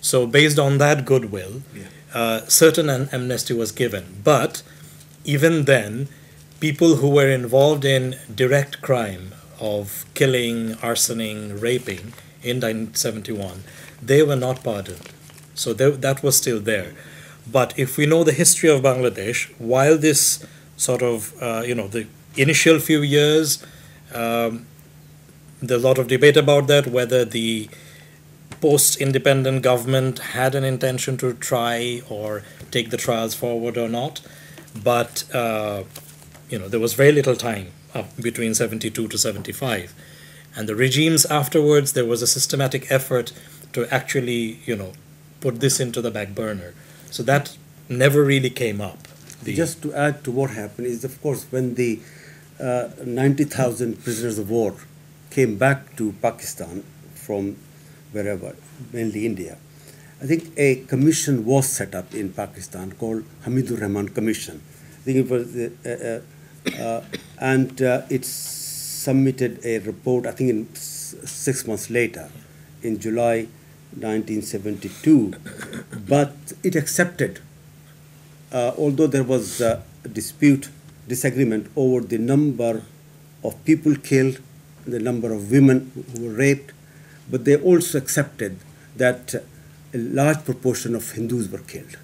So, based on that goodwill, uh, certain an amnesty was given. But even then, people who were involved in direct crime of killing, arsoning, raping in 1971, they were not pardoned. So they, that was still there. But if we know the history of Bangladesh, while this sort of, uh, you know, the initial few years, um, there's a lot of debate about that, whether the post independent government had an intention to try or take the trials forward or not. But, uh, you know, there was very little time between 72 to 75. And the regimes afterwards, there was a systematic effort to actually, you know, put this into the back burner. So that never really came up. The, Just to add to what happened is, of course, when the uh, 90,000 prisoners of war came back to Pakistan from wherever, mainly India, I think a commission was set up in Pakistan called Hamidur Rahman Commission. I think it was, uh, uh, uh, and uh, it submitted a report, I think in six months later, in July 1972, but it accepted uh, although there was a dispute, disagreement over the number of people killed, the number of women who were raped, but they also accepted that a large proportion of Hindus were killed.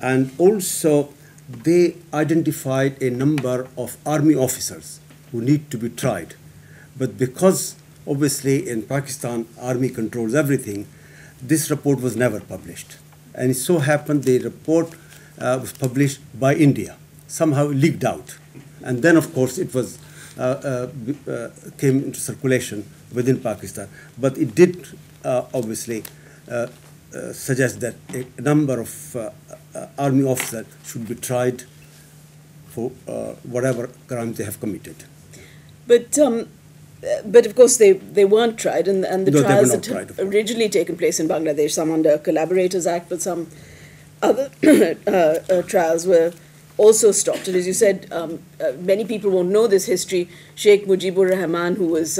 And also, they identified a number of army officers who need to be tried. But because obviously in Pakistan, army controls everything, this report was never published. And it so happened the report uh, was published by India, somehow leaked out. And then, of course, it was uh, uh, uh, came into circulation within Pakistan. But it did uh, obviously suggest that a number of uh, uh, army officers should be tried for uh, whatever crimes they have committed. But um, uh, but of course they, they weren't tried, and and the No, trials that had originally taken place in Bangladesh, some under Collaborators Act, but some other <clears throat> uh, uh, trials were also stopped. And as you said, um, uh, many people won't know this history. Sheikh Mujibur Rahman, who was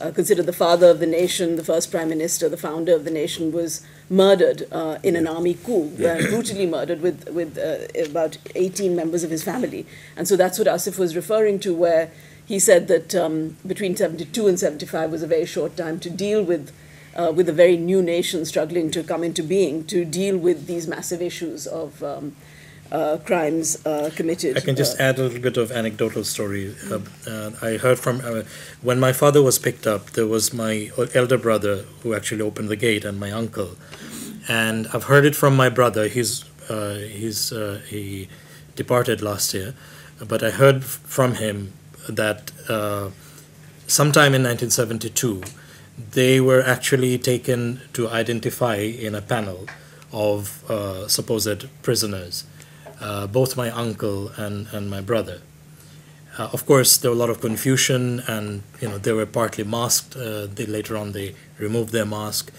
uh, considered the father of the nation, the first prime minister, the founder of the nation, was murdered uh, in an army coup, uh, brutally murdered with, with uh, about 18 members of his family. And so that's what Asif was referring to, where he said that um, between 72 and 75 was a very short time to deal with. Uh, with a very new nation struggling to come into being to deal with these massive issues of um, uh, crimes uh, committed. I can just uh, add a little bit of anecdotal story. Uh, uh, I heard from uh, when my father was picked up. There was my elder brother who actually opened the gate, and my uncle. And I've heard it from my brother. He's uh, he's uh, he departed last year, but I heard f- from him that uh, sometime in 1972 they were actually taken to identify in a panel of uh, supposed prisoners, uh, both my uncle and, and my brother. Uh, of course, there were a lot of confusion, and you know they were partly masked. Uh, they later on they removed their mask,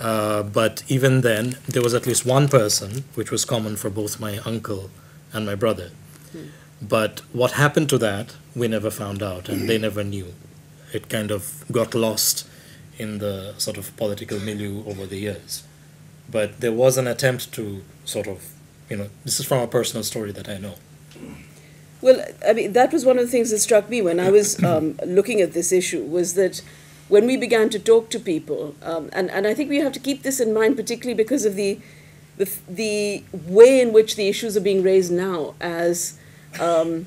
uh, but even then there was at least one person, which was common for both my uncle and my brother. But what happened to that, we never found out, and they never knew. It kind of got lost in the sort of political milieu over the years. But there was an attempt to sort of, you know, this is from a personal story that I know. Well, I mean, that was one of the things that struck me when I was <coughs> um, looking at this issue was that when we began to talk to people, um, and, and I think we have to keep this in mind, particularly because of the, the, the way in which the issues are being raised now as um,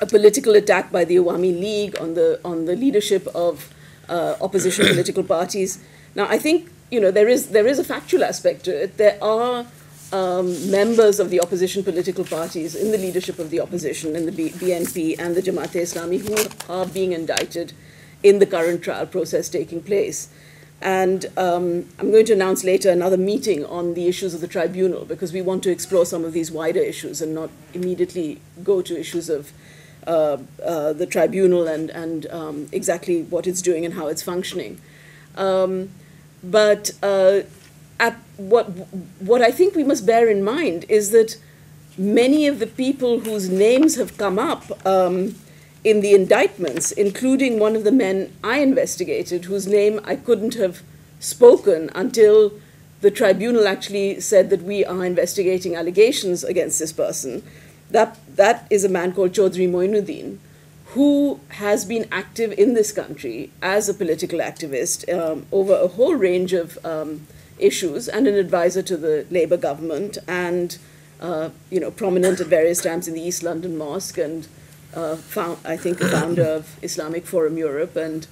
a political attack by the Awami League on the, on the leadership of uh, opposition <coughs> political parties. Now, I think, you know, there is, there is a factual aspect to it. There are um, members of the opposition political parties in the leadership of the opposition, in the B- BNP and the Jamaat Islami, who are being indicted in the current trial process taking place. And um, I'm going to announce later another meeting on the issues of the tribunal because we want to explore some of these wider issues and not immediately go to issues of uh, uh, the tribunal and, and um, exactly what it's doing and how it's functioning. Um, but uh, what what I think we must bear in mind is that many of the people whose names have come up um, in the indictments, including one of the men I investigated, whose name I couldn't have spoken until the tribunal actually said that we are investigating allegations against this person. That that is a man called Chaudhry Moinuddin, who has been active in this country as a political activist um, over a whole range of um, issues and an advisor to the Labour government and uh, you know prominent at various times in the East London Mosque and uh, found, I think a founder of Islamic Forum Europe and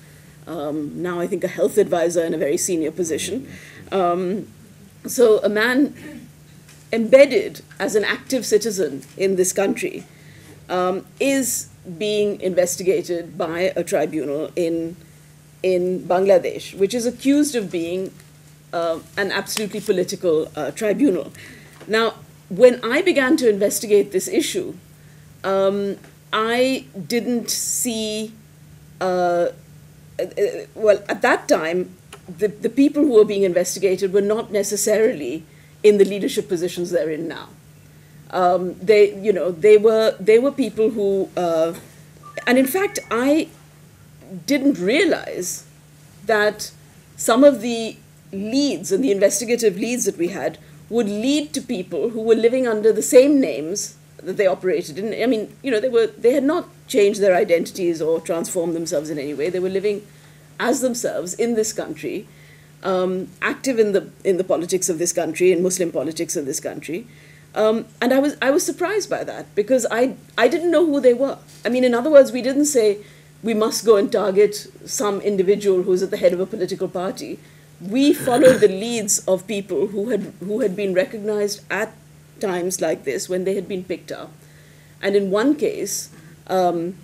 um, now I think a health advisor in a very senior position. Um, so a man embedded as an active citizen in this country um, is being investigated by a tribunal in in Bangladesh, which is accused of being uh, an absolutely political uh, tribunal. Now, when I began to investigate this issue, um, I didn't see, uh, uh, well, at that time, the, the people who were being investigated were not necessarily in the leadership positions they're in now. Um, they, you know, they were they were people who, uh, and in fact, I didn't realize that some of the leads and the investigative leads that we had would lead to people who were living under the same names that they operated in. I mean, you know, they were they had not changed their identities or transformed themselves in any way. They were living as themselves in this country, um, active in the in the politics of this country, in Muslim politics of this country. Um, and I was I was surprised by that because I I didn't know who they were. I mean, in other words, we didn't say we must go and target some individual who's at the head of a political party. We followed the leads of people who had who had been recognized at times like this when they had been picked up. And in one case, um,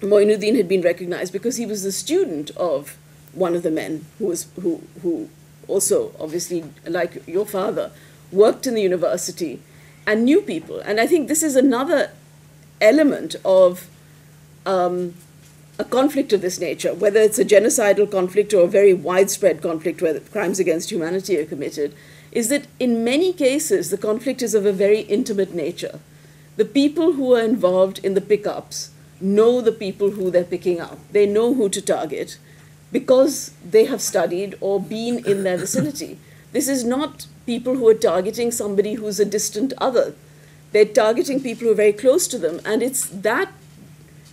Moinuddin had been recognized because he was the student of one of the men who was who who also obviously like your father worked in the university and knew people. And I think this is another element of um, a conflict of this nature, whether it's a genocidal conflict or a very widespread conflict where crimes against humanity are committed, is that in many cases the conflict is of a very intimate nature. The people who are involved in the pickups know the people who they're picking up. They know who to target because they have studied or been in their vicinity. This is not people who are targeting somebody who's a distant other. They're targeting people who are very close to them, and it's that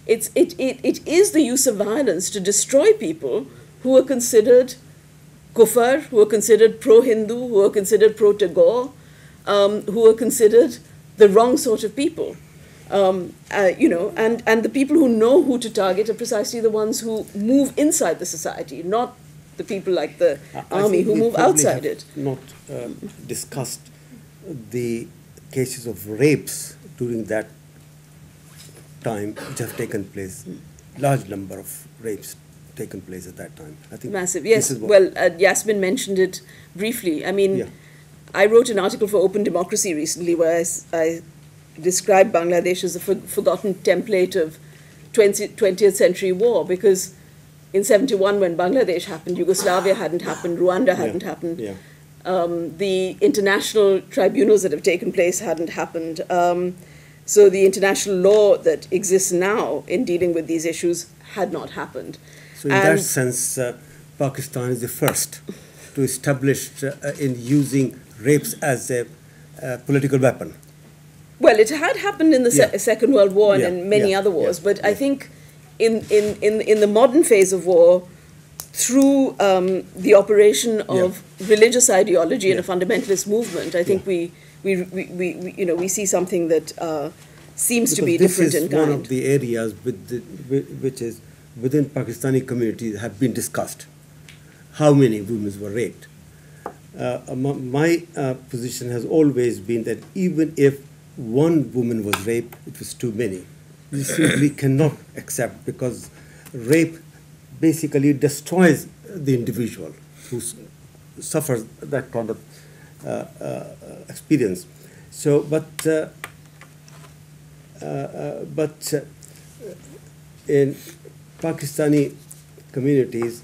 it's it, it, it is the use of violence to destroy people who are considered kufar, who are considered pro-Hindu, who are considered pro-Tagore, um, who are considered the wrong sort of people. Um, uh, you know, and, and the people who know who to target are precisely the ones who move inside the society, not the people like the I army who move outside have it. Not uh, discussed the cases of rapes during that time which have taken place. Large number of rapes taken place at that time. I think Massive, yes. Well, uh, Yasmin mentioned it briefly. I mean, Yeah. I wrote an article for Open Democracy recently where I described Bangladesh as a for, forgotten template of 20, 20th century war because in 71 when Bangladesh happened, Yugoslavia hadn't happened, Rwanda hadn't happened. Yeah. Um, the international tribunals that have taken place hadn't happened. Um, so the international law that exists now in dealing with these issues had not happened. So in And- that sense, uh, Pakistan is the first to establish uh, in using rapes as a uh, political weapon. Well, it had happened in the se- Second World War and Yeah, in many yeah, other wars, yeah, but I think in, in, in, in the modern phase of war, through um, the operation of religious ideology and a fundamentalist movement, I think Yeah. we, we, we, we, we, you know, we see something that uh, seems to Because be this different is in one kind. of the areas with the, whi- which is within Pakistani communities have been discussed. How many women were raped? Uh, my uh, position has always been that even if one woman was raped, it was too many. We simply <coughs> cannot accept because rape basically destroys the individual who suffers that kind of experience. So, but uh, uh, uh, but uh, in Pakistani communities,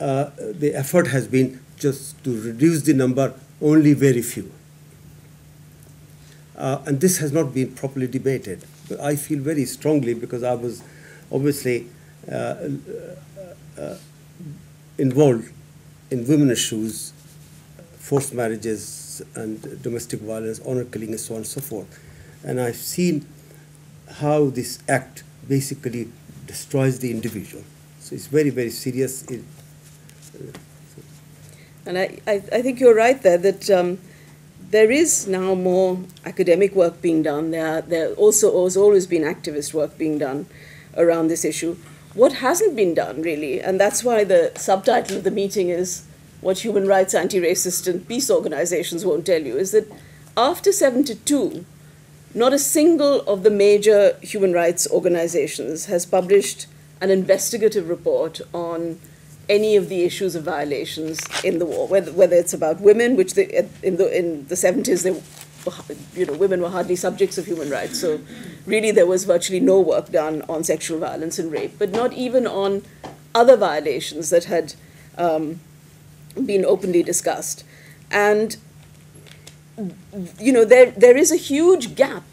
uh, the effort has been just to reduce the number, only very few. Uh, and this has not been properly debated. But I feel very strongly because I was obviously uh, uh, uh, involved in women issues, forced marriages, and domestic violence, honor killing, and so on and so forth. And I've seen how this act basically destroys the individual. So it's very, very serious. It, And I, I, I think you're right there that um, there is now more academic work being done. There, there also has always been activist work being done around this issue. What hasn't been done, really, and that's why the subtitle of the meeting is What Human Rights, Anti Racist, and Peace Organizations Won't Tell You, is that after 72, not a single of the major human rights organizations has published an investigative report on any of the issues of violations in the war, whether, whether it's about women, which they, in the in the 70s, they, you know, women were hardly subjects of human rights. So really, there was virtually no work done on sexual violence and rape, but not even on other violations that had um, been openly discussed. And you know, there there is a huge gap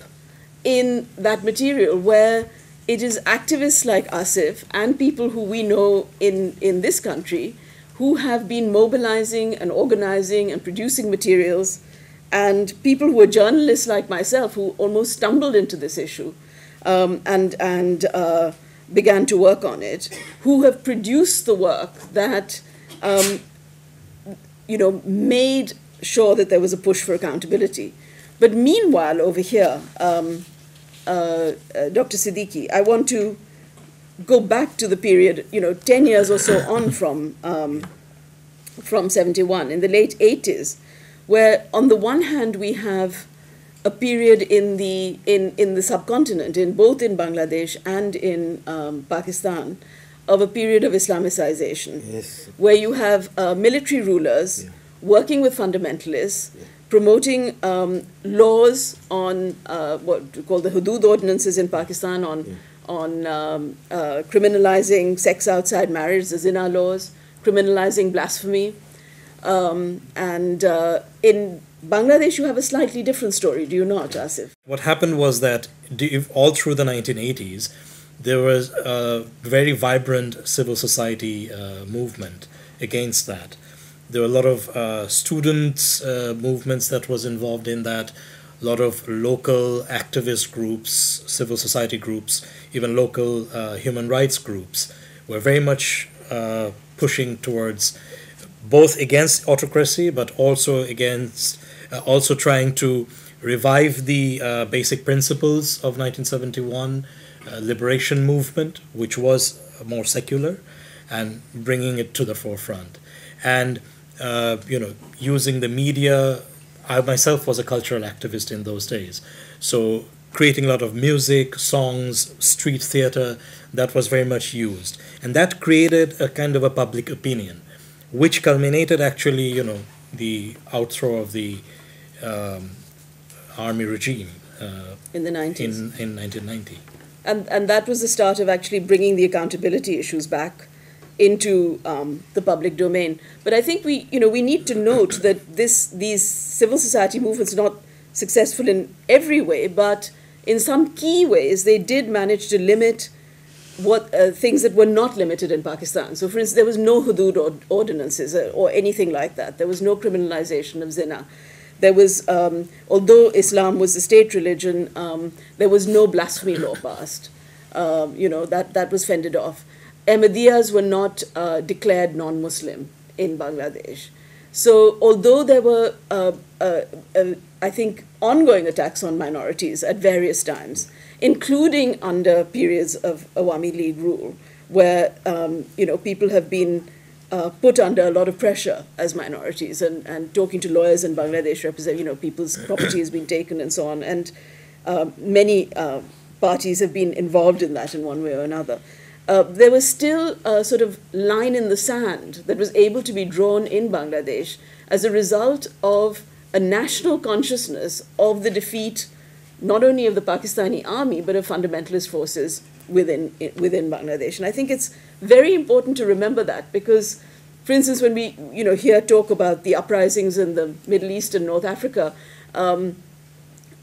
in that material where it is activists like Asif and people who we know in, in this country who have been mobilizing and organizing and producing materials, and people who are journalists like myself who almost stumbled into this issue um, and, and uh, began to work on it, who have produced the work that um, you know, made sure that there was a push for accountability. But meanwhile, over here, um, uh, uh, Dr. Siddiqui, I want to go back to the period, you know, 10 years or so on <laughs> from, um, from 71, in the late 80s, where on the one hand we have a period in the, in, in the subcontinent, in both in Bangladesh and in um, Pakistan, of a period of Islamicization, Yes. where you have uh, military rulers Yeah. working with fundamentalists, promoting um, laws on uh, what we call the hudud ordinances in Pakistan on on um, uh, criminalizing sex outside marriage, the zina laws, criminalizing blasphemy, um, and uh, in Bangladesh you have a slightly different story, do you not, Asif? What happened was that all through the 1980s, there was a very vibrant civil society uh, movement against that. There were a lot of uh, students' uh, movements that was involved in that, a lot of local activist groups, civil society groups, even local uh, human rights groups were very much uh, pushing towards both against autocracy, but also against, uh, also trying to revive the basic principles of 1971 uh, liberation movement, which was more secular, and bringing it to the forefront. And uh, you know, using the media. I myself was a cultural activist in those days, so creating a lot of music, songs, street theater that was very much used, and that created a kind of a public opinion, which culminated actually, you know, the outthrow of the um, army regime uh, In the 90s. in in 1990. And and that was the start of actually bringing the accountability issues back into um, the public domain. But I think we, you know, we need to note that this these civil society movements are not successful in every way, but in some key ways they did manage to limit what uh, things that were not limited in Pakistan. So, for instance, there was no hudud ord- ordinances uh, or anything like that. There was no criminalization of zina. There was, um, although Islam was the state religion, um, there was no blasphemy law passed. Um, you know that that was fended off. Ahmadiyas were not uh, declared non-Muslim in Bangladesh. So, although there were, uh, uh, uh, I think, ongoing attacks on minorities at various times, including under periods of Awami League rule, where um, you know people have been uh, put under a lot of pressure as minorities, and, and talking to lawyers in Bangladesh represent you know people's <clears throat> property has been taken and so on, and um, many uh, parties have been involved in that in one way or another. Uh, there was still a sort of line in the sand that was able to be drawn in Bangladesh as a result of a national consciousness of the defeat not only of the Pakistani army but of fundamentalist forces within within Bangladesh. And I think it's very important to remember that because, for instance, when we you know hear talk about the uprisings in the Middle East and North Africa, um,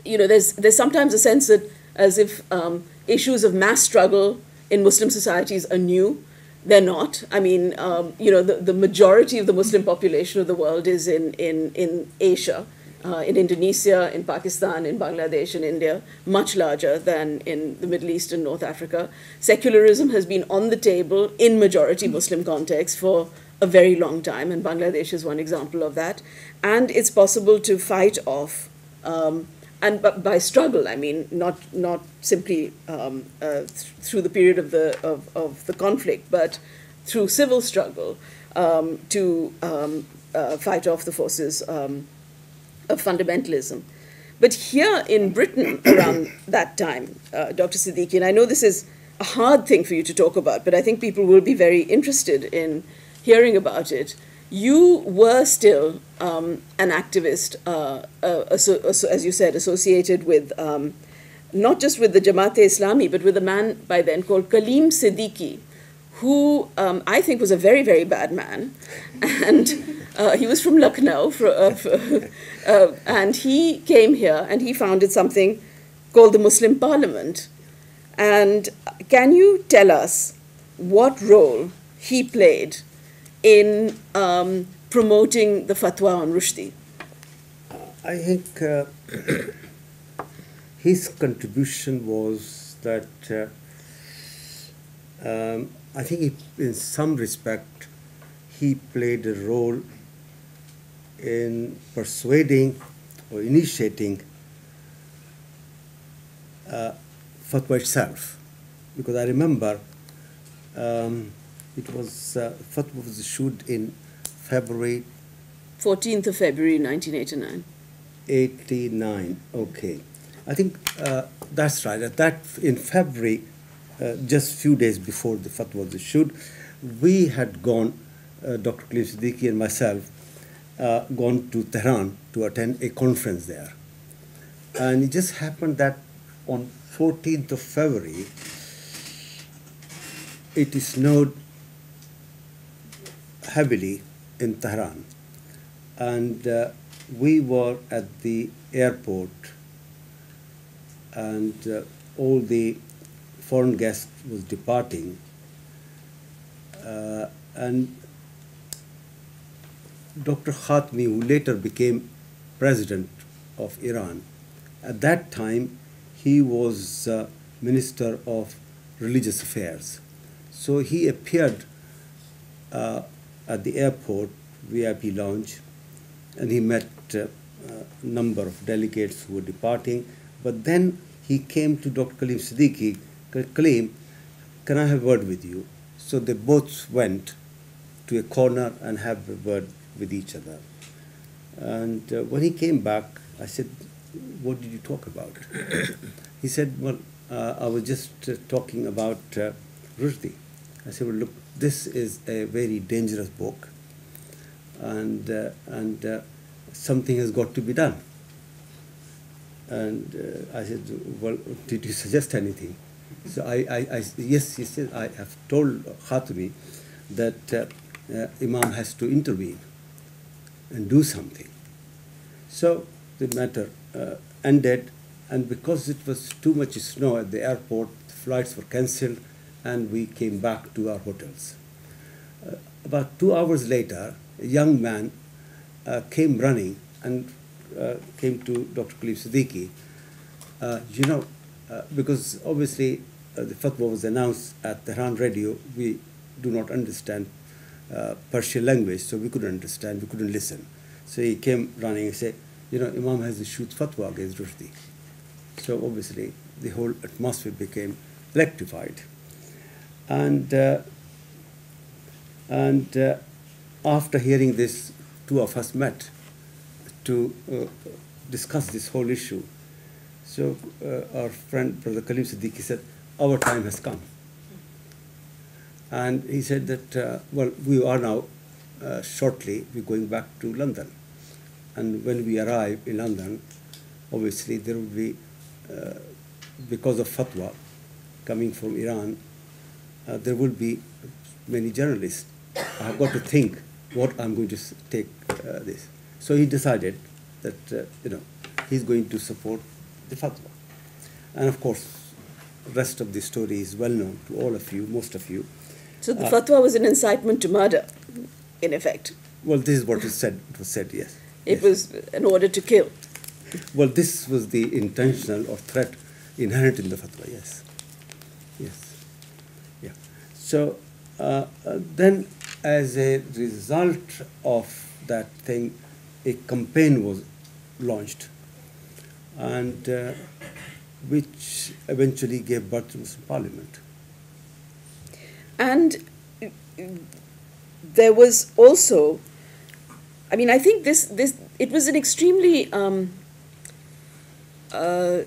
you know there's there's sometimes a sense that as if um, issues of mass struggle in Muslim societies are new. They're not. I mean, um, you know, the, the majority of the Muslim population of the world is in, in, in Asia, uh, in Indonesia, in Pakistan, in Bangladesh, in India, much larger than in the Middle East and North Africa. Secularism has been on the table in majority Muslim context for a very long time, and Bangladesh is one example of that. And it's possible to fight off um, and by struggle, I mean not not simply um, uh, th- through the period of the of, of the conflict, but through civil struggle um, to um, uh, fight off the forces um, of fundamentalism. But here in Britain, <coughs> around that time, uh, Dr. Siddiqui, and I know this is a hard thing for you to talk about, but I think people will be very interested in hearing about it. You were still um, an activist, uh, uh, as you said, associated with um, not just with the Jamaat e Islami, but with a man by then called Kaleem Siddiqui, who um, I think was a very, very bad man. And uh, he was from Lucknow, for, uh, for, <laughs> uh, and he came here and he founded something called the Muslim Parliament. And can you tell us what role he played in um, promoting the fatwa on Rushdie? I think uh, <coughs> his contribution was that uh, um, I think he, in some respect he played a role in persuading or initiating uh, fatwa itself. Because I remember um, it was uh, fatwa was issued in February 14th of February 1989. 89, okay. I think uh, that's right. At that in February, uh, just few days before the fatwa was issued, we had gone, uh, Dr. Kaleem Siddiqui and myself, uh, gone to Tehran to attend a conference there. And it just happened that on 14th of February, it snowed heavily in Tehran. And uh, we were at the airport, and uh, all the foreign guest was departing. Uh, and Dr. Khatami, who later became president of Iran, at that time he was uh, Minister of Religious Affairs. So he appeared uh, at the airport VIP lounge and he met uh, a number of delegates who were departing. But then he came to Dr. Kaleem Siddiqui, Kaleem, can I have a word with you? So they both went to a corner and have a word with each other. And uh, when he came back, I said, What did you talk about? <coughs> he said, Well, uh, I was just uh, talking about uh, Rushdie. I said, Well, look, this is a very dangerous book, and, uh, and uh, something has got to be done. And uh, I said, Well, did you suggest anything? So I, I, I yes, he said, I have told Khatami that Imam has to intervene and do something. So the matter uh, ended, and because it was too much snow at the airport, the flights were cancelled, and we came back to our hotels. Uh, about two hours later, a young man uh, came running and uh, came to Dr. Kaleem Siddiqui. Uh, you know, uh, because obviously the fatwa was announced at Tehran radio, we do not understand uh, Persian language, so we couldn't understand, we couldn't listen. So he came running and said, you know, Imam has issued fatwa against Rushdie. So obviously the whole atmosphere became electrified. And, uh, and uh, after hearing this, two of us met to uh, discuss this whole issue. So uh, our friend, Brother Kaleem Siddiqui said, our time has come. And he said that, uh, well, we are now uh, shortly, we're going back to London. And when we arrive in London, obviously there will be, uh, because of fatwa coming from Iran, uh, there will be many journalists. I have got to think what I'm going to take uh, this. So he decided that, uh, you know, he's going to support the fatwa. And of course, rest of the story is well known to all of you, most of you. So the uh, fatwa was an incitement to murder, in effect. Well, this is what it said. It was said, yes. It yes. was an order to kill. Well, this was the intentional or threat inherent in the fatwa. Yes, yes, yeah. So uh, uh, then, as a result of that thing, a campaign was launched, and uh, which eventually gave birth to Muslim Parliament. And there was also, I mean, I think this, this it was an extremely um, uh,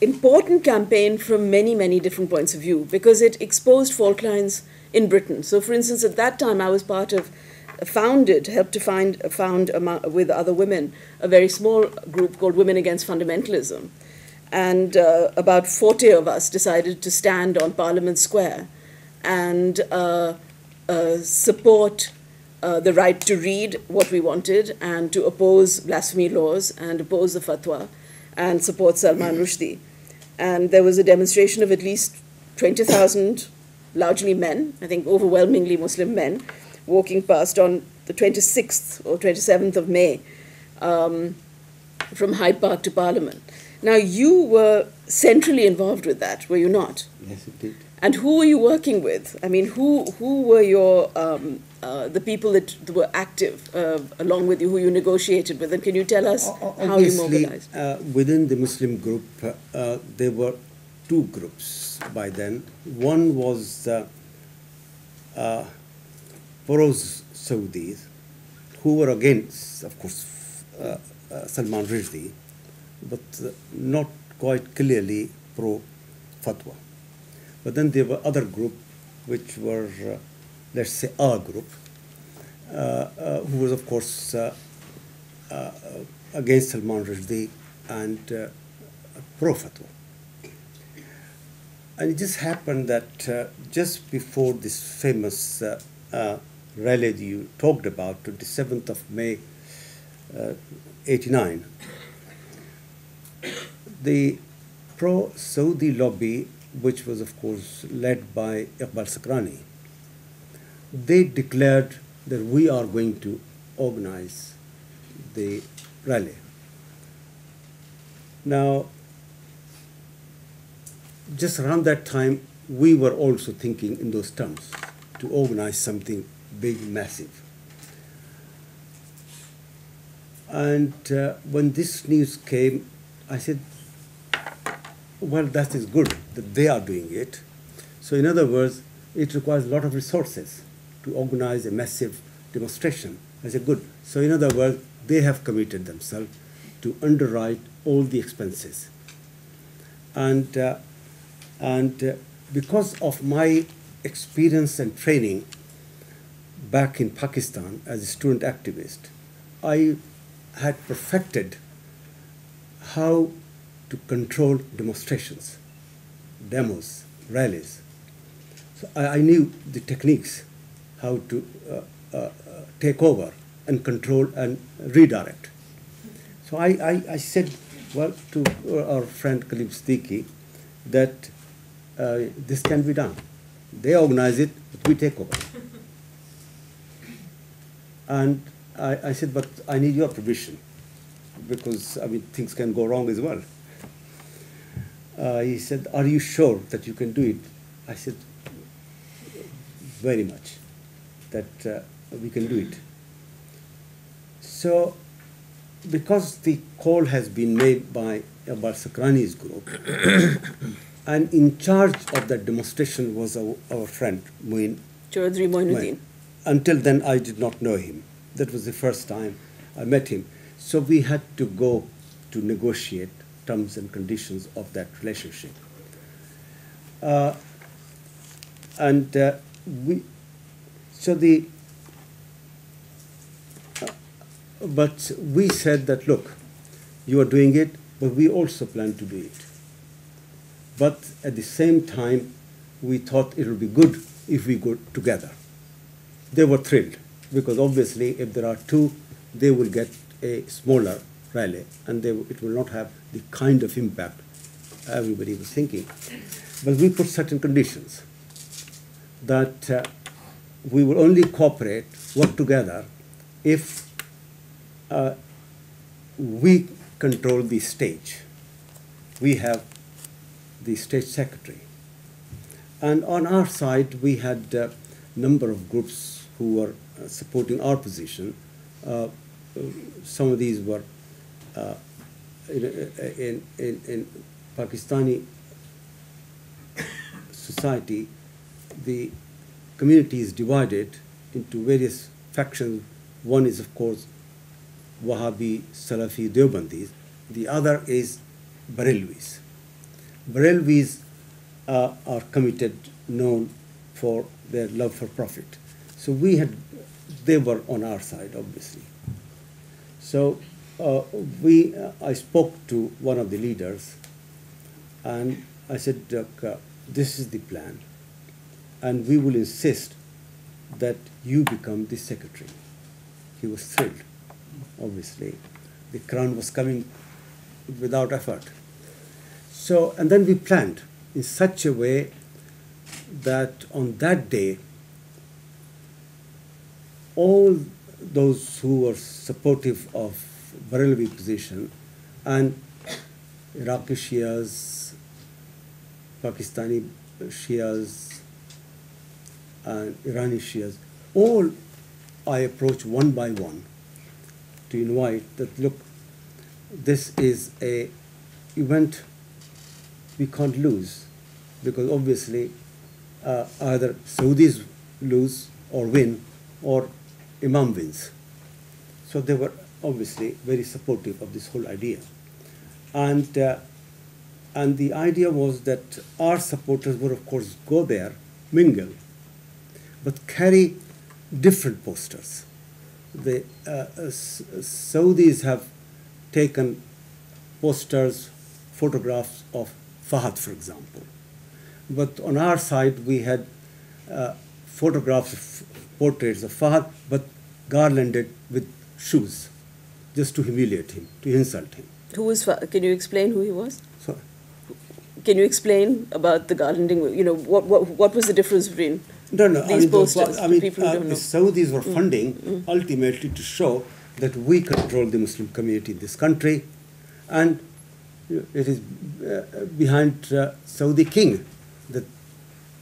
important campaign from many, many different points of view because it exposed fault lines in Britain. So, for instance, at that time, I was part of, founded, helped to find, found with other women a very small group called Women Against Fundamentalism. And uh, about 40 of us decided to stand on Parliament Square and uh, uh, support uh, the right to read what we wanted and to oppose blasphemy laws and oppose the fatwa and support Salman Rushdie. And there was a demonstration of at least 20,000, largely men, I think overwhelmingly Muslim men, walking past on the 26th or 27th of May um, from Hyde Park to Parliament. Now, you were centrally involved with that, were you not? Yes, indeed. And who were you working with? I mean, who, who were your, um, uh, the people that were active uh, along with you, who you negotiated with? And can you tell us Obviously, how you mobilized? Uh, within the Muslim group, uh, there were two groups by then. One was uh, uh, Feroz Saudis, who were against, of course, uh, uh, Salman Rushdie, but not quite clearly pro fatwa. But then there were other group which were, uh, let's say, our group, uh, uh, who was, of course, uh, uh, against Salman Rushdie and uh, pro fatwa. And it just happened that just before this famous rally that you talked about, 27th of May, 89, the pro Saudi lobby which was, of course, led by Iqbal Sacranie, they declared that we are going to organize the rally. Now, just around that time, we were also thinking in those terms to organize something big, massive. And uh, when this news came, I said, well, that is good that they are doing it. So, in other words, it requires a lot of resources to organize a massive demonstration. I said, good. So, in other words, they have committed themselves to underwrite all the expenses. And, uh, and uh, because of my experience and training back in Pakistan as a student activist, I had perfected how to control demonstrations, demos, rallies. So I, I knew the techniques, how to uh, uh, take over and control and redirect. So I, I, I said, well, to our friend Khalid Siddiqui, that uh, this can be done. They organize it, we take over. <laughs> and I, I said, but I need your permission because I mean things can go wrong as well. Uh, he said, Are you sure that you can do it? I said, Very much, that uh, we can do it. So, because the call has been made by Iqbal Sacranie's group, <coughs> and in charge of that demonstration was our, our friend, Muin. Chaudhry Moinuddin. Until then, I did not know him. That was the first time I met him. So we had to go to negotiate terms and conditions of that relationship. Uh, and uh, we, so the, uh, but we said that look, you are doing it, but we also plan to do it. But at the same time, we thought it would be good if we go together. They were thrilled because obviously, if there are two, they will get a smaller rally and they, it will not have the kind of impact everybody was thinking. But we put certain conditions that uh, we will only cooperate, work together, if uh, we control the stage. We have the state secretary. And on our side, we had a number of groups who were supporting our position. Uh, some of these were uh, in, in, in Pakistani society, the community is divided into various factions. One is, of course, Wahhabi, Salafi, Deobandis. The other is Barelvis. Barelvis uh, are committed, known for their love for prophet. So we had, they were on our side, obviously. So uh, we, uh, I spoke to one of the leaders, and I said, uh, this is the plan, and we will insist that you become the secretary. He was thrilled, obviously. The crown was coming without effort. So, and then we planned in such a way that on that day, all those who were supportive of Barelvi position and Iraqi Shias, Pakistani Shias, and Irani Shias, all I approached one by one to invite that look, this is a event we can't lose because obviously uh, either Saudis lose or win or Imam wins. So they were obviously very supportive of this whole idea. And, uh, and the idea was that our supporters would, of course, go there, mingle, but carry different posters. The uh, Saudis have taken posters, photographs of Fahad, for example. But on our side, we had uh, photographs of portraits of Fahad, but garlanded with shoes, just to humiliate him, to insult him. Who was? Can you explain who he was? So, can you explain about the garlanding? You know, what what what was the difference between no, no, these I mean, posters? I mean, people uh, don't the know. Saudis were funding ultimately to show that we control the Muslim community in this country, and it is uh, behind uh, Saudi king that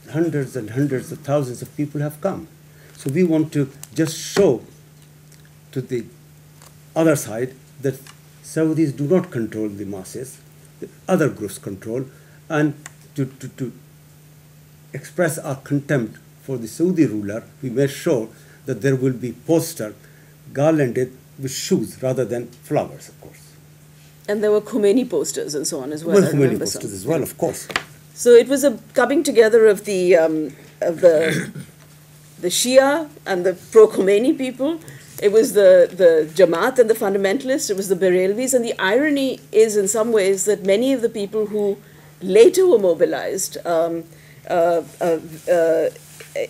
hundreds and hundreds of thousands of people have come. So we want to just show to the other side that Saudis do not control the masses, the other groups control, and to, to, to express our contempt for the Saudi ruler, we made sure that there will be poster garlanded with shoes rather than flowers, of course. And there were Khomeini posters and so on as well. Well, Khomeini posters some. as well, of course. So it was a coming together of the um, of the <coughs> the Shia and the pro Khomeini people. It was the the Jamaat and the fundamentalists. It was the Barelvis, and the irony is, in some ways, that many of the people who later were mobilized um, uh, uh, uh,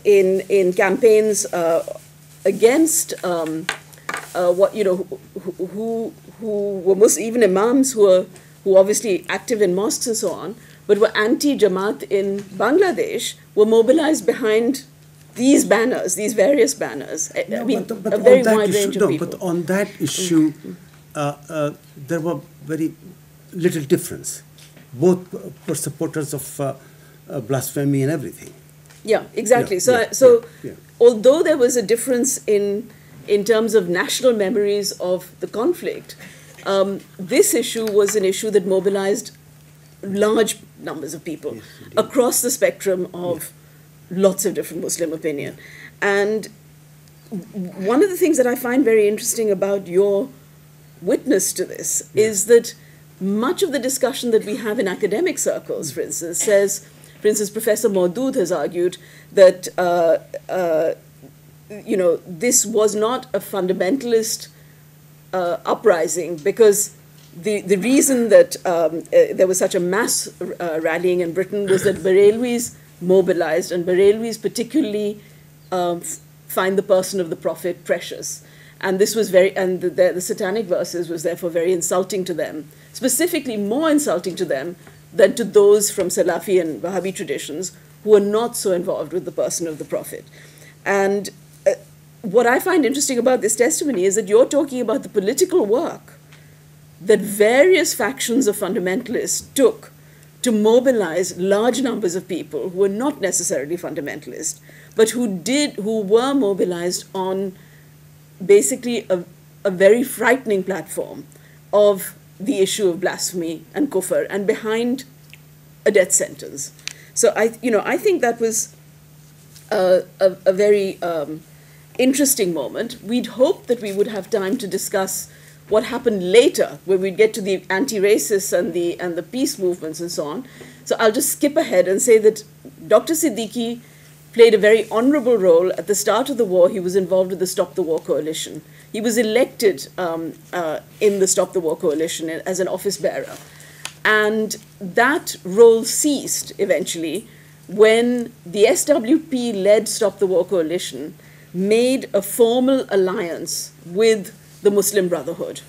in in campaigns uh, against um, uh, what you know who who, who were Muslim, even imams who were who were obviously active in mosques and so on, but were anti-Jamaat in Bangladesh, were mobilized behind these banners, these various banners. I- I mean, but, but a very wide issue, range of no, people. but on that issue, uh, uh, there were very little difference. Both were supporters of uh, uh, blasphemy and everything. Yeah, exactly. Yeah, so, yeah, so yeah. although there was a difference in in terms of national memories of the conflict, um, this issue was an issue that mobilized large numbers of people Yes, across the spectrum of lots of different Muslim opinion, and one of the things that I find very interesting about your witness to this is that much of the discussion that we have in academic circles, for instance, says, for instance, Professor Modood has argued that, uh, uh, you know, this was not a fundamentalist uh, uprising because the, the reason that um, uh, there was such a mass uh, rallying in Britain was that Barelwis mobilized, and Barelwis particularly um, find the person of the Prophet precious. And this was very, and the, the, the satanic verses was therefore very insulting to them, specifically more insulting to them than to those from Salafi and Wahhabi traditions who are not so involved with the person of the Prophet. And uh, what I find interesting about this testimony is that you're talking about the political work that various factions of fundamentalists took to mobilize large numbers of people who were not necessarily fundamentalist, but who did, who were mobilized on basically a, a very frightening platform of the issue of blasphemy and kufr and behind a death sentence. So I, you know, I think that was a, a, a very um, interesting moment. We'd hoped that we would have time to discuss what happened later, where we'd get to the anti-racists and the and the peace movements and so on. So I'll just skip ahead and say that Dr. Siddiqui played a very honorable role at the start of the war. He was involved with the Stop the War Coalition. He was elected um, uh, in the Stop the War Coalition as an office bearer. And that role ceased eventually when the SWP led Stop the War Coalition made a formal alliance with the Muslim Brotherhood,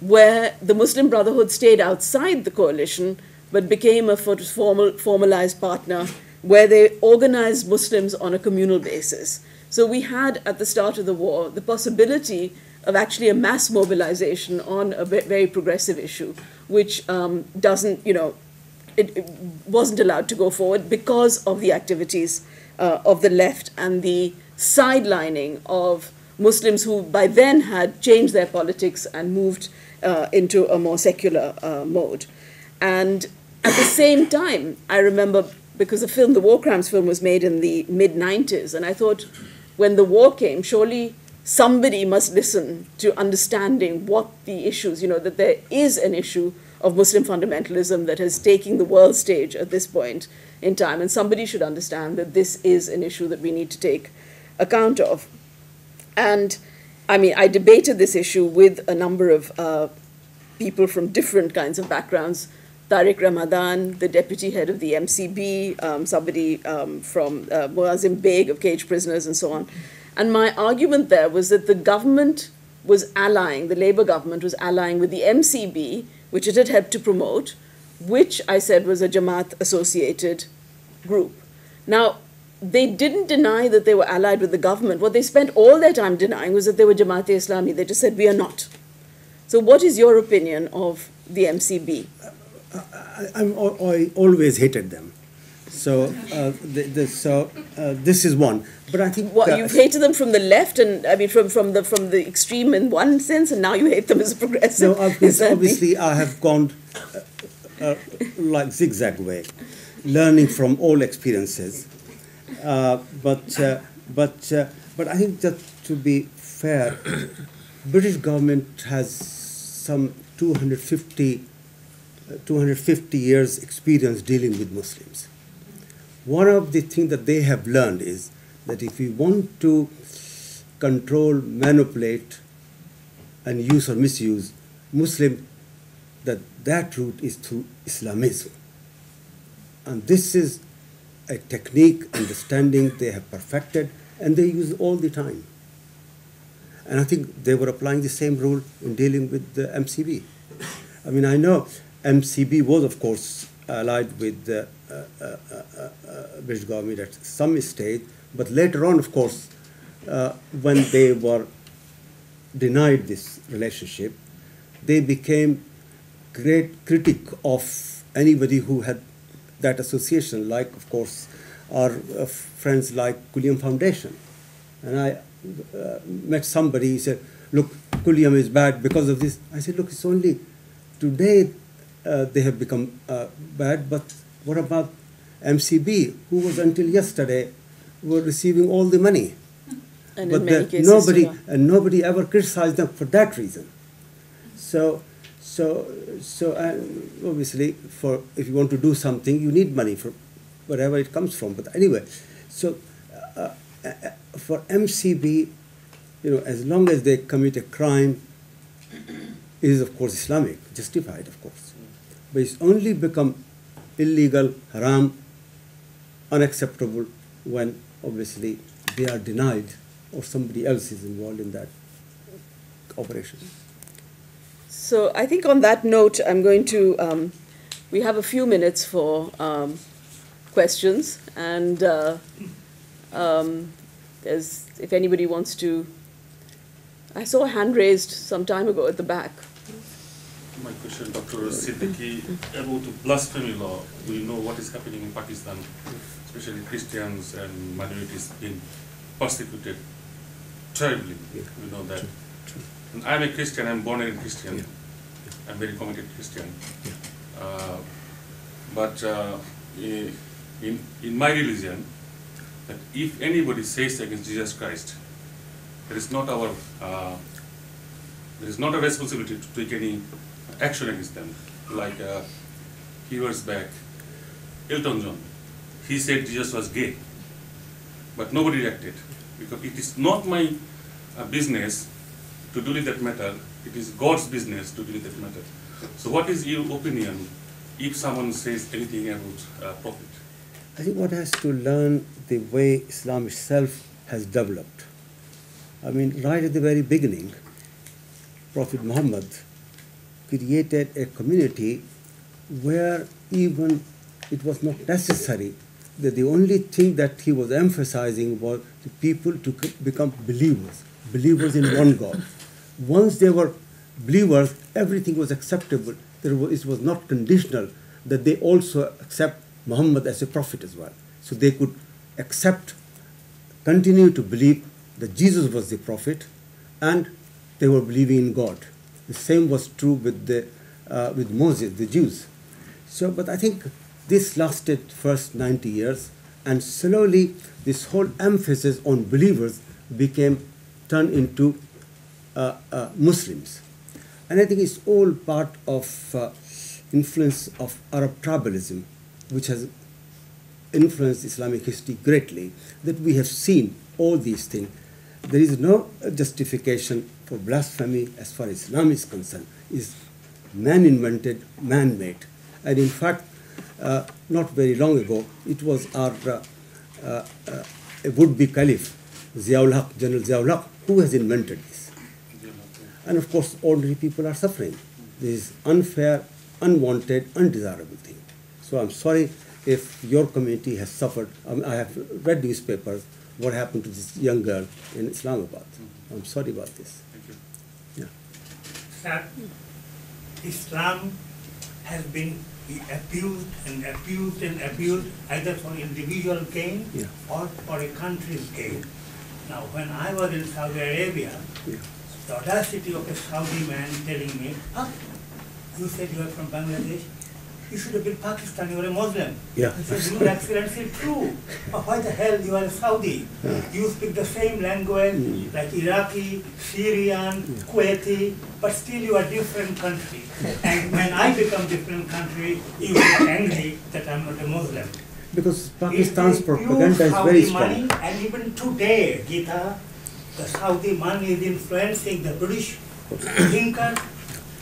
where the Muslim Brotherhood stayed outside the coalition but became a formal, formalized partner where they organized Muslims on a communal basis. So we had at the start of the war the possibility of actually a mass mobilization on a very progressive issue, which um, doesn't, you know, it, it, wasn't allowed to go forward because of the activities uh, of the left and the sidelining of Muslims who by then had changed their politics and moved uh, into a more secular uh, mode. And at the same time, I remember because the film, the War Crimes film, was made in the mid 90s, and I thought when the war came, surely somebody must listen to understanding what the issues, you know, that there is an issue of Muslim fundamentalism that is taking the world stage at this point in time, and somebody should understand that this is an issue that we need to take account of. And I mean, I debated this issue with a number of uh, people from different kinds of backgrounds. Tariq Ramadan, the deputy head of the MCB, um, somebody um, from uh, Begg of Cage Prisoners, and so on. And my argument there was that the government was allying, the Labour government was allying with the MCB, which it had helped to promote, which I said was a Jamaat associated group. Now, they didn't deny that they were allied with the government. What they spent all their time denying was that they were Jamaat Islami. They just said, we are not. So, what is your opinion of the MCB? I, I always hated them. So, uh, the, the, so uh, this is one. But I think what you've hated them from the left, and I mean from, from the from the extreme in one sense, and now you hate them as a progressive. No, <laughs> obviously, obviously I have gone uh, uh, like zigzag way, learning from all experiences. Uh, but uh, but but I think that to be fair, British government has some 250 250 years experience dealing with Muslims. One of the things that they have learned is that if we want to control, manipulate, and use or misuse Muslim, that that route is through Islamism. And this is a technique, understanding they have perfected, and they use all the time. And I think they were applying the same rule in dealing with the MCB. I mean, I know MCB was, of course, allied with the uh, uh, uh, British government at some stage, but later on, of course, when they were denied this relationship, they became great critic of anybody who had that association, like, of course, our uh, friends like Quilliam Foundation. And I uh, met somebody, he said, look, Quilliam is bad because of this. I said, look, it's only today uh, they have become uh, bad. But what about MCB, who was until yesterday were receiving all the money? And but nobody and nobody ever criticized them for that reason. So, so, so, uh, obviously, for if you want to do something, you need money for wherever it comes from. But anyway, so uh, uh, for MCB, you know, as long as they commit a crime, it is of course Islamic, justified, of course but it's only become illegal, haram, unacceptable when obviously they are denied or somebody else is involved in that operation. So I think on that note, I'm going to, um, we have a few minutes for um, questions and uh, um, there's, if anybody wants to, I saw a hand raised some time ago at the back my question, Dr. Siddiqui, about blasphemy law. We know what is happening in Pakistan, especially Christians and minorities being persecuted terribly. Yeah. We know that. And I'm a Christian, I'm born a Christian. Yeah. I'm very committed Christian. Uh, but uh, in, in my religion, that if anybody says against Jesus Christ, that is not our uh, there is not a responsibility to take any action against them. Like uh, few years back, Elton John, he said Jesus was gay, but nobody reacted because it is not my uh, business to deal with that matter. It is God's business to deal with that matter. So, what is your opinion if someone says anything about uh, prophet? I think one has to learn the way Islam itself has developed. I mean, right at the very beginning, Prophet Muhammad created a community where even it was not necessary that the only thing that he was emphasizing was the people to become believers, believers in one God. Once they were believers, everything was acceptable. There was, it was not conditional that they also accept Muhammad as a prophet as well. So they could accept, continue to believe that Jesus was the prophet, and they were believing in God. The same was true with the uh, with Moses, the Jews. So, but I think this lasted first 90 years, and slowly this whole emphasis on believers became turned into Muslims. And I think it's all part of uh, influence of Arab tribalism, which has influenced Islamic history greatly, that we have seen all these things. There is no justification for blasphemy as far as Islam is concerned. Is man invented, man made. And in fact, uh, not very long ago, it was our uh, uh, uh, would be caliph, Ziaul Haq, General Ziaul Haq, who has invented this. And of course, ordinary people are suffering. This is unfair, unwanted, undesirable thing. So I'm sorry if your community has suffered. Um, I have read newspapers what happened to this young girl in Islamabad. I'm sorry about this. Thank you. Yeah. that Islam has been abused and abused and abused either for individual gain Yeah. or for a country's gain. Now, when I was in Saudi Arabia, Yeah. The audacity of a Saudi man telling me, ah, you said you are from Bangladesh, you should have been Pakistan, you are a Muslim. Yeah. I said, you excellency, true. But why the hell you are a Saudi? You speak the same language Mm. like Iraqi, Syrian, Kuwaiti, but still you are different country. And when I become different country, you are angry that I'm not a Muslim. Because Pakistan's propaganda is very Saudi money, strong. and even today, Gita, the Saudi money is influencing the British thinkers.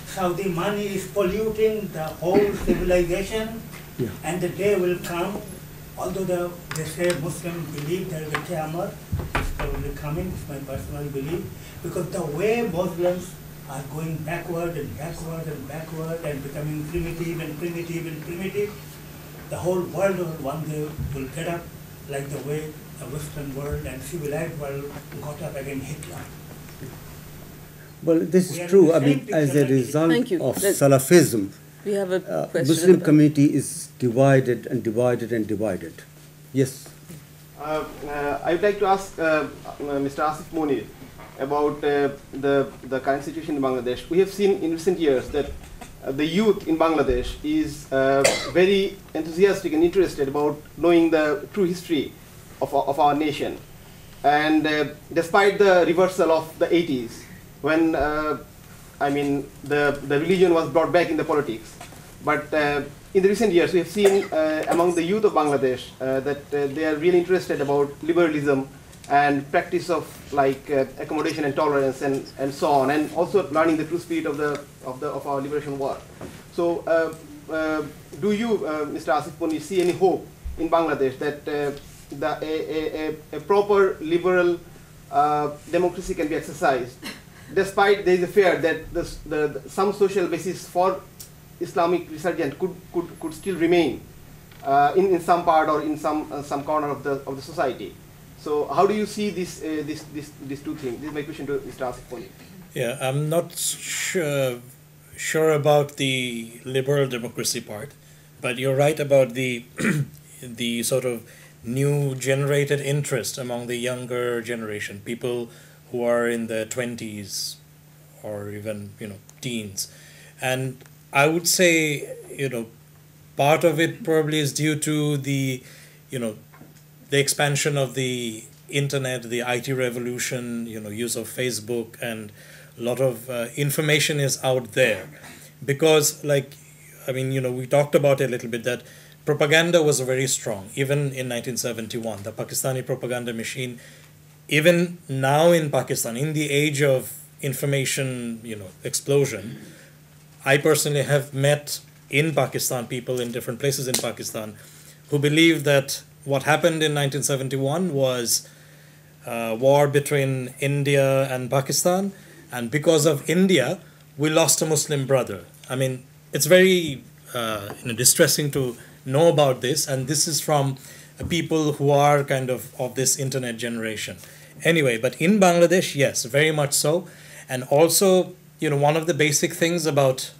Saudi money is polluting the whole civilization, Yeah. and the day will come. Although the, they say Muslims believe there is a Qiyamah, it's probably coming. It's my personal belief because the way Muslims are going backward and backward and backward and becoming primitive and primitive and primitive, the whole world will one day will get up like the way the Western world and civilized world got up against Hitler. Well, this We is true. I mean, as a result Thank you. of Salafism, We have a uh. Muslim at community is divided and divided and divided. Yes. Uh, uh, I would like to ask uh, uh, Mr. Asif Munier about uh, the, the current situation in Bangladesh. We have seen in recent years that uh, the youth in Bangladesh is uh, very enthusiastic and interested about knowing the true history of our, of our nation. And uh, despite the reversal of the 80s, when uh, I mean the, the religion was brought back in the politics, but uh, in the recent years we have seen uh, among the youth of Bangladesh uh, that they are really interested about liberalism and practice of like accommodation and tolerance and, and so on, and also learning the true spirit of the of the of our liberation war. So, do you, Mr. Asif Poni, see any hope in Bangladesh that the, a, a, a, proper liberal uh, democracy can be exercised, despite there is a fear that this, the, the, some social basis for Islamic resurgence could, could, could still remain uh, in, in some part or in some, uh, some corner of the, of the society. So how do you see this, uh, this, this, these two things? This is my question to Mr. Asif Poni. Yeah, I'm not sure, sure about the liberal democracy part, but you're right about the <clears throat> the sort of new generated interest among the younger generation, people who are in their twenties or even you know teens, and I would say you know part of it probably is due to the you know the expansion of the internet, the IT revolution, you know, use of Facebook and a lot of uh, information is out there. Because like i mean you know we talked about it a little bit that propaganda was very strong even in 1971 the pakistani propaganda machine even now in pakistan in the age of information you know explosion i personally have met in pakistan people in different places in pakistan who believe that what happened in 1971 was uh, war between India and Pakistan, and because of India, we lost a Muslim brother. I mean, it's very uh, you know, distressing to know about this, and this is from people who are kind of of this internet generation. Anyway, but in Bangladesh, yes, very much so, and also you know one of the basic things about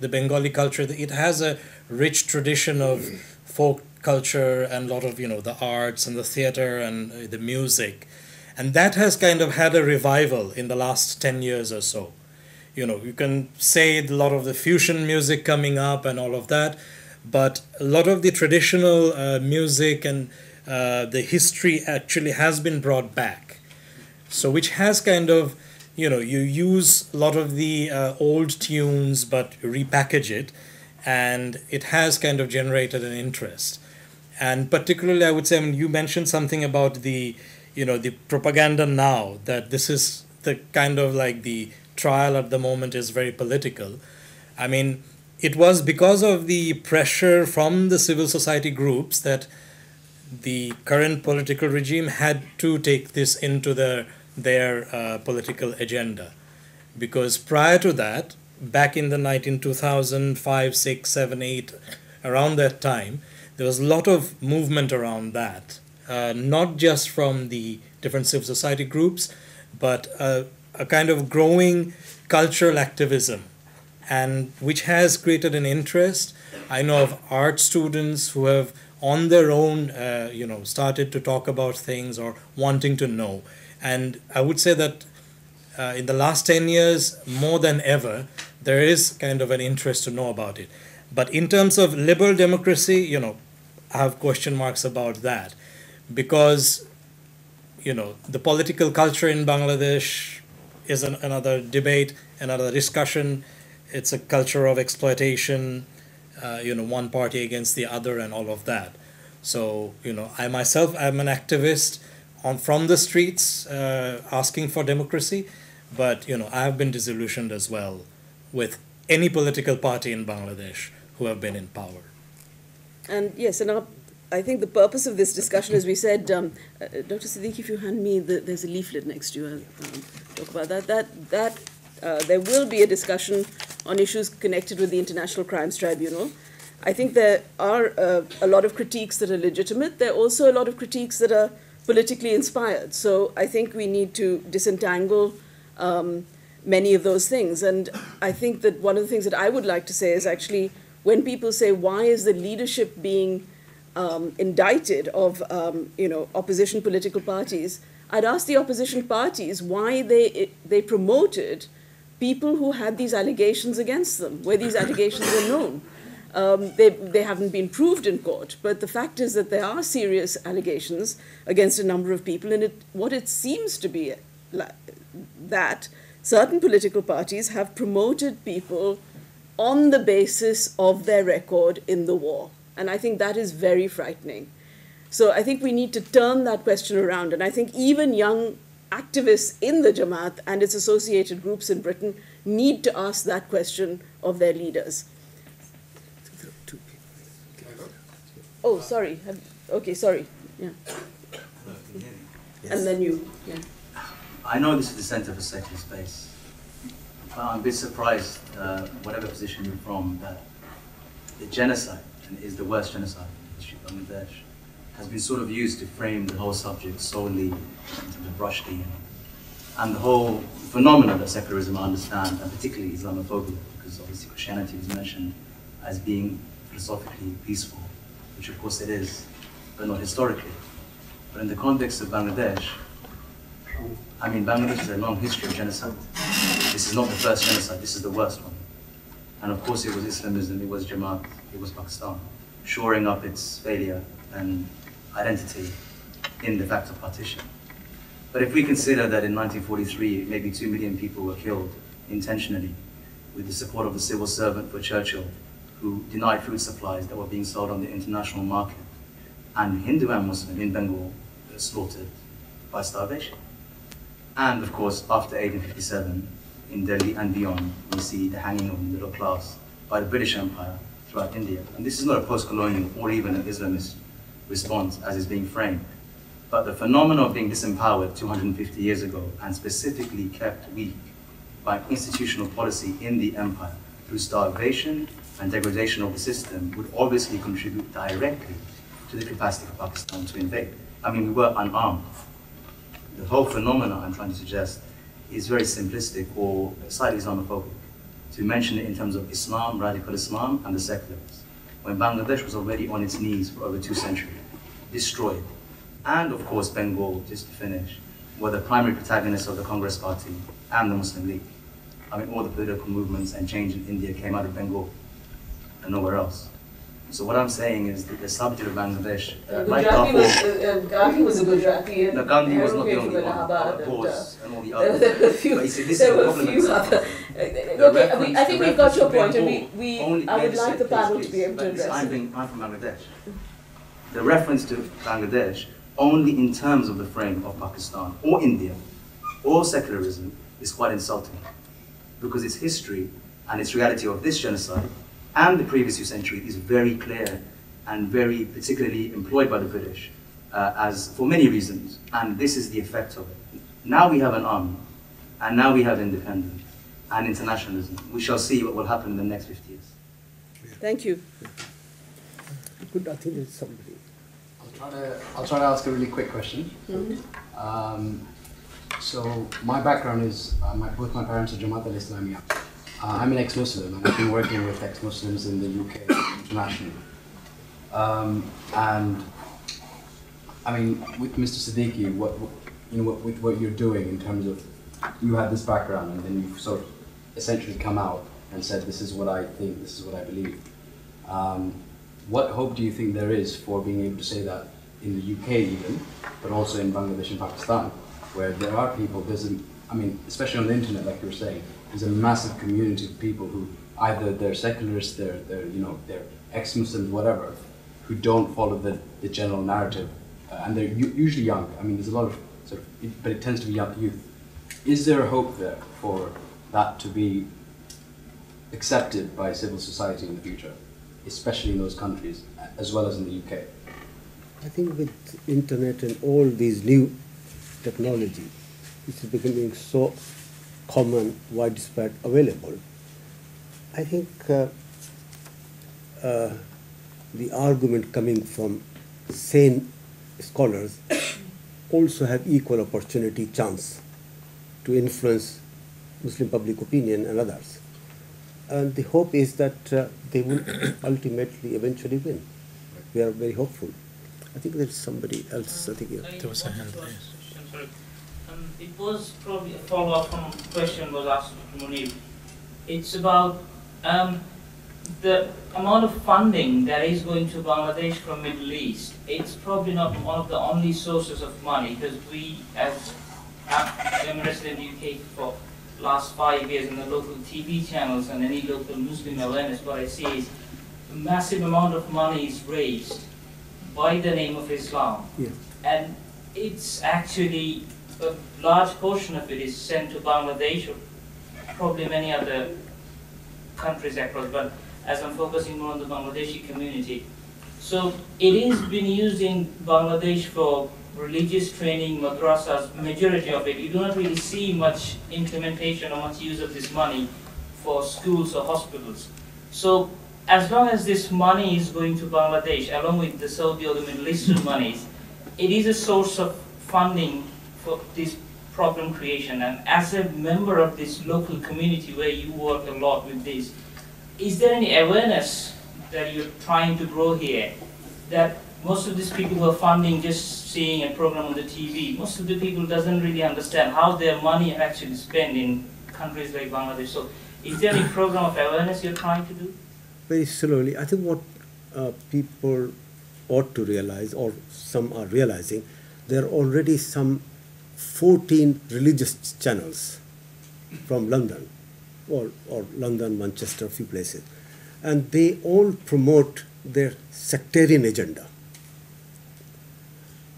the Bengali culture, it has a rich tradition of folk culture and a lot of you know the arts and the theater and uh, the music. And that has kind of had a revival in the last 10 years or so. You know you can say a lot of the fusion music coming up and all of that but a lot of the traditional uh, music and uh, the history actually has been brought back. So which has kind of you know you use a lot of the uh, old tunes but repackage it and it has kind of generated an interest. And particularly i would say I mean, you mentioned something about the you know the propaganda now that this is the kind of like the trial at the moment is very political. I mean it was because of the pressure from the civil society groups that the current political regime had to take this into their their uh, political agenda. Because prior to that back in the 19 2005 6 7 8 around that time there was a lot of movement around that. Uh, not just from the different civil society groups, but a, a kind of growing cultural activism, and which has created an interest. I know of art students who have, on their own, uh, you know, started to talk about things or wanting to know. And I would say that uh, in the last 10 years, more than ever, there is kind of an interest to know about it. But in terms of liberal democracy, you know, I have question marks about that because you know the political culture in Bangladesh is an, another debate, another discussion. It's a culture of exploitation, uh, you know, one party against the other, and all of that. So you know, I myself am an activist on from the streets uh, asking for democracy, but you know, I have been disillusioned as well with any political party in Bangladesh who have been in power. And yes, and our I think the purpose of this discussion, as we said, um, uh, Dr. Siddiqui, if you hand me, the, there's a leaflet next to you. I'll um, talk about that. That that uh, there will be a discussion on issues connected with the International Crimes Tribunal. I think there are uh, a lot of critiques that are legitimate. There are also a lot of critiques that are politically inspired. So I think we need to disentangle um, many of those things. And I think that one of the things that I would like to say is actually when people say, why is the leadership being um, indicted of um, you know opposition political parties, I'd ask the opposition parties why they they promoted people who had these allegations against them, where these allegations were known. Um, they, they haven't been proved in court, but the fact is that there are serious allegations against a number of people, and it, what it seems to be that certain political parties have promoted people on the basis of their record in the war. And I think that is very frightening. So I think we need to turn that question around. And I think even young activists in the Jamaat and its associated groups in Britain need to ask that question of their leaders. Oh, sorry. Okay, sorry. Yeah. And then you. Yeah. I know this is the center for secular space. But I'm a bit surprised, uh, whatever position you're from, that the genocide is the worst genocide in the history of Bangladesh, has been sort of used to frame the whole subject solely in terms of Rushdie and, the whole phenomenon that secularism I understand, and particularly Islamophobia, because obviously Christianity was mentioned as being philosophically peaceful, which of course it is, but not historically. But in the context of Bangladesh, I mean, Bangladesh has a long history of genocide. This is not the first genocide, this is the worst one. And of course it was Islamism, it was Jamaat, it was Pakistan, shoring up its failure and identity in the fact of partition. But if we consider that in 1943, maybe 2 million people were killed intentionally with the support of the civil servant for Churchill, who denied food supplies that were being sold on the international market, and Hindu and Muslim in Bengal slaughtered by starvation. And of course, after 1857, in Delhi and beyond, we see the hanging of the middle class by the British Empire throughout India. And this is not a post-colonial or even an Islamist response as is being framed. But the phenomenon of being disempowered 250 years ago and specifically kept weak by institutional policy in the empire through starvation and degradation of the system would obviously contribute directly to the capacity for Pakistan to invade. I mean, we were unarmed. The whole phenomenon I'm trying to suggest is very simplistic or slightly Islamophobic. To mention it in terms of Islam, radical Islam, and the secularists, when Bangladesh was already on its knees for over two centuries, destroyed. And of course, Bengal, just to finish, were the primary protagonists of the Congress Party and the Muslim League. I mean, all the political movements and change in India came out of Bengal and nowhere else. So what I'm saying is that the subject of Bangladesh, uh, like Gujarati was, uh, uh, Gandhi was a Gujarati and no, Gandhi was not the only one, of and, uh, course, and all the others. there were a few, But see, this there were a few other. The okay, we, I think we've got your point, and we, we I would like the panel to be able to address I'm, it. being, I'm from Bangladesh. The reference to Bangladesh only in terms of the frame of Pakistan or India or secularism is quite insulting because its history and its reality of this genocide and the previous few centuries is very clear and very particularly employed by the British uh, as for many reasons, and this is the effect of it. Now we have an army, and now we have independence and internationalism. We shall see what will happen in the next 50 years. Thank you. Good, I think there's somebody. I'll try to I'll try to ask a really quick question. Um, so my background is uh, my, both my parents are Jamaat al-Islamiyah. Uh, I'm an ex-Muslim and I've been working with ex-Muslims in the UK internationally. Um, and I mean, with Mr. Siddiqui, what, what you know, what, with what you're doing in terms of you had this background and then you've sort of essentially come out and said, this is what I think, this is what I believe. Um, what hope do you think there is for being able to say that in the UK even, but also in Bangladesh and Pakistan, where there are people, there's a, I mean, especially on the internet, like you were saying, there's a massive community of people who either they're secularists, they're, they're you know, they're ex-Muslims, whatever, who don't follow the, the general narrative, uh, and they're usually young. I mean, there's a lot of sort of, it, but it tends to be young youth. Is there a hope there for that to be accepted by civil society in the future, especially in those countries, as well as in the UK? I think with internet and all these new technology, is becoming so common, widespread, available, I think uh, uh, the argument coming from sane scholars <coughs> also have equal opportunity chance to influence Muslim public opinion and others. And the hope is that uh, they will <coughs> ultimately, eventually win. We are very hopeful. I think there's somebody else. I think. yeah. There was a hand there. Um, it was probably a follow-up from a question was asked to Munier. It's about um, the amount of funding that is going to Bangladesh from Middle East. It's probably not one of the only sources of money because we, as I'm resident in the UK for last five years in the local TV channels and any local Muslim awareness, what I see is a massive amount of money is raised by the name of Islam. Yeah. And it's actually, a large portion of it is sent to Bangladesh or probably many other countries across, but as I'm focusing more on the Bangladeshi community. So it is being used in Bangladesh for religious training, madrasas, majority of it. You do not really see much implementation or much use of this money for schools or hospitals. So as long as this money is going to Bangladesh, along with the Saudi or the Middle Eastern monies, it is a source of funding for this problem creation. And as a member of this local community where you work a lot with this, is there any awareness that you're trying to grow here? That most of these people who are funding just seeing a program on the TV, most of the people doesn't really understand how their money actually spent in countries like Bangladesh. So is there any program of awareness you're trying to do? Very slowly. I think what uh, people ought to realize, or some are realizing, there are already some 14 religious channels from London, or, or London, Manchester, a few places. And they all promote their sectarian agenda.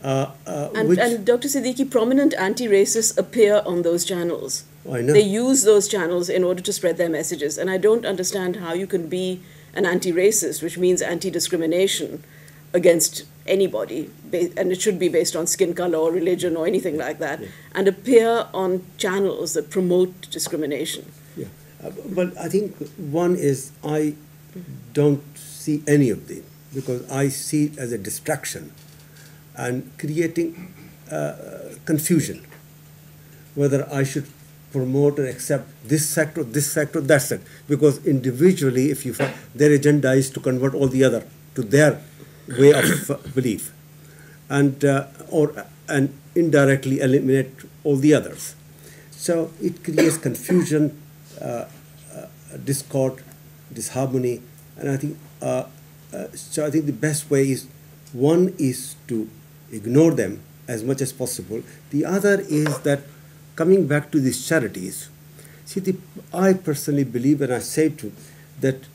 Uh, uh, And, and Dr. Siddiqui, prominent anti-racists appear on those channels. I know. They use those channels in order to spread their messages. And I don't understand how you can be an anti-racist, which means anti-discrimination against anybody, and it should be based on skin color or religion or anything like that, and appear on channels that promote discrimination. Yeah, uh, but I think one is I don't see any of them because I see it as a distraction and creating uh, confusion whether I should promote or accept this sector, this sector, that sector. Because individually, if you find their agenda is to convert all the other to their way of uh, belief, and uh, or and indirectly eliminate all the others. So it creates confusion, uh, uh, discord, disharmony, and I think uh, uh, so. I think the best way is one is to ignore them as much as possible. The other is that coming back to these charities. See, the, I personally believe, and I say to that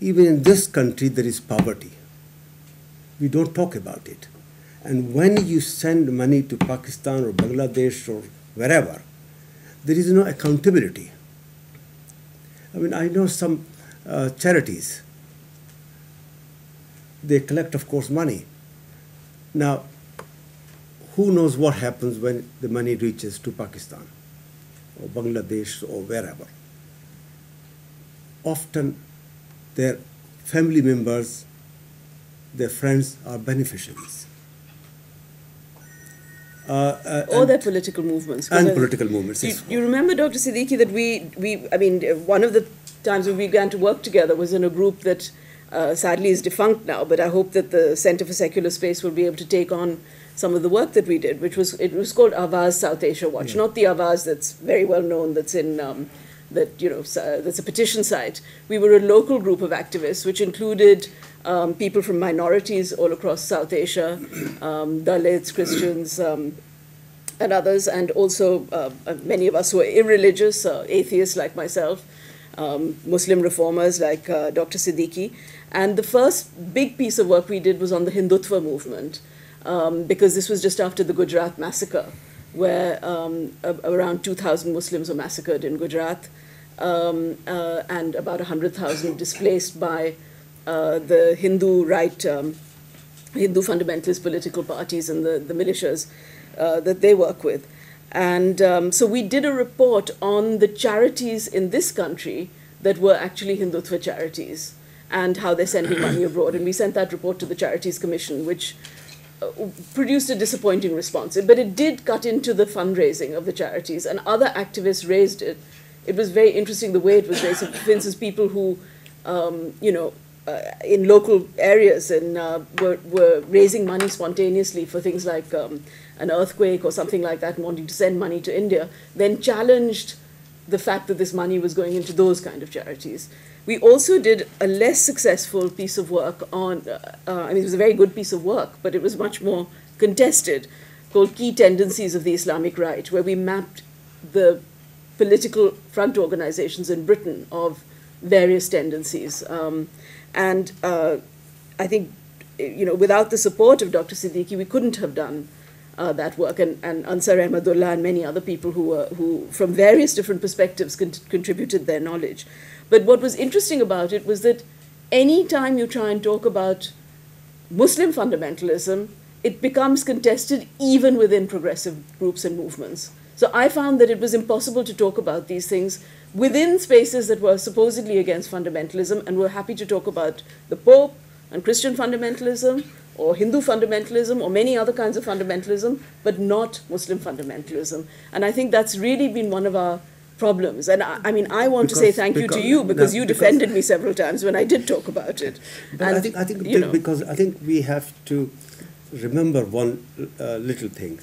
even in this country there is poverty. We don't talk about it. And when you send money to Pakistan or Bangladesh or wherever, there is no accountability. I mean, I know some uh, charities, they collect, of course, money. Now, who knows what happens when the money reaches to Pakistan or Bangladesh or wherever? Often, their family members, their friends are beneficiaries. Uh, uh, or their political movements. and political movements. You, yes. you remember, Dr. Siddiqui, that we, we, I mean, one of the times we began to work together was in a group that uh, sadly is defunct now, but I hope that the Center for Secular Space will be able to take on some of the work that we did, which was, it was called Awaaz South Asia Watch, not the Avaaz that's very well known, that's in, um, that, you know, uh, that's a petition site. We were a local group of activists, which included um, people from minorities all across South Asia, <clears throat> um, Dalits, Christians, um, and others, and also uh, uh, many of us who are irreligious, uh, atheists like myself, um, Muslim reformers like uh, Dr. Siddiqui. And the first big piece of work we did was on the Hindutva movement, um, because this was just after the Gujarat massacre, where um, around 2,000 Muslims were massacred in Gujarat, um, uh, and about 100,000 displaced by uh, the Hindu right. Um, Hindu fundamentalist political parties and the, the militias uh, that they work with. And um, so we did a report on the charities in this country that were actually Hindutva charities and how they're sending money <coughs> abroad. And we sent that report to the Charities Commission, which uh, produced a disappointing response. But it did cut into the fundraising of the charities, and other activists raised it. It was very interesting the way it was raised. For instance, people who, um, you know, uh, in local areas and uh, were, were raising money spontaneously for things like um, an earthquake or something like that and wanting to send money to India, then challenged the fact that this money was going into those kind of charities. We also did a less successful piece of work on, uh, uh, I mean, it was a very good piece of work, but it was much more contested, called Key Tendencies of the Islamic Right, where we mapped the political front organizations in Britain of various tendencies. Um, and uh, I think, you know, without the support of Dr. Siddiqui, we couldn't have done uh, that work. And, and Ansar Ahmed Ullah and many other people who, were, who from various different perspectives, con- contributed their knowledge. But what was interesting about it was that any time you try and talk about Muslim fundamentalism, it becomes contested even within progressive groups and movements. So I found that it was impossible to talk about these things within spaces that were supposedly against fundamentalism and were happy to talk about the Pope and Christian fundamentalism or Hindu fundamentalism or many other kinds of fundamentalism, but not Muslim fundamentalism. And I think that's really been one of our problems. And I, I mean, I want to say Because- thank you to you because no, you because- defended me several times when I did talk about it. But I think I think you know, because I think we have to remember one uh, little thing: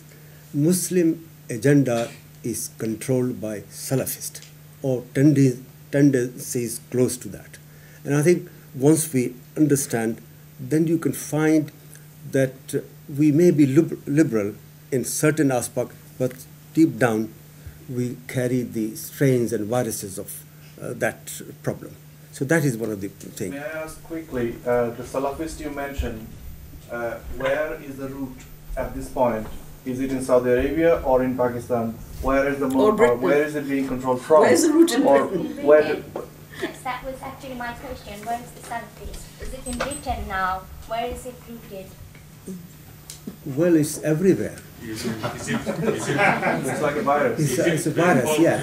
Muslim agenda is controlled by Salafist or tendi- tendencies close to that, and I think once we understand, then you can find that uh, we may be lib- liberal in certain aspect, but deep down we carry the strains and viruses of uh, that problem. So that is one of the things. May I ask quickly, uh, the Salafist you mentioned, uh, where is the root at this point? Is it in Saudi Arabia or in Pakistan? Where is the Or more, where is it being controlled from? Where is the root in or Britain? where did, Yes, that was actually my question. Where is the Salafist? Is it in Britain now? Where is it rooted? Well, it's everywhere. It, is it, is it, it's like a virus. It's a, it's a virus, yeah.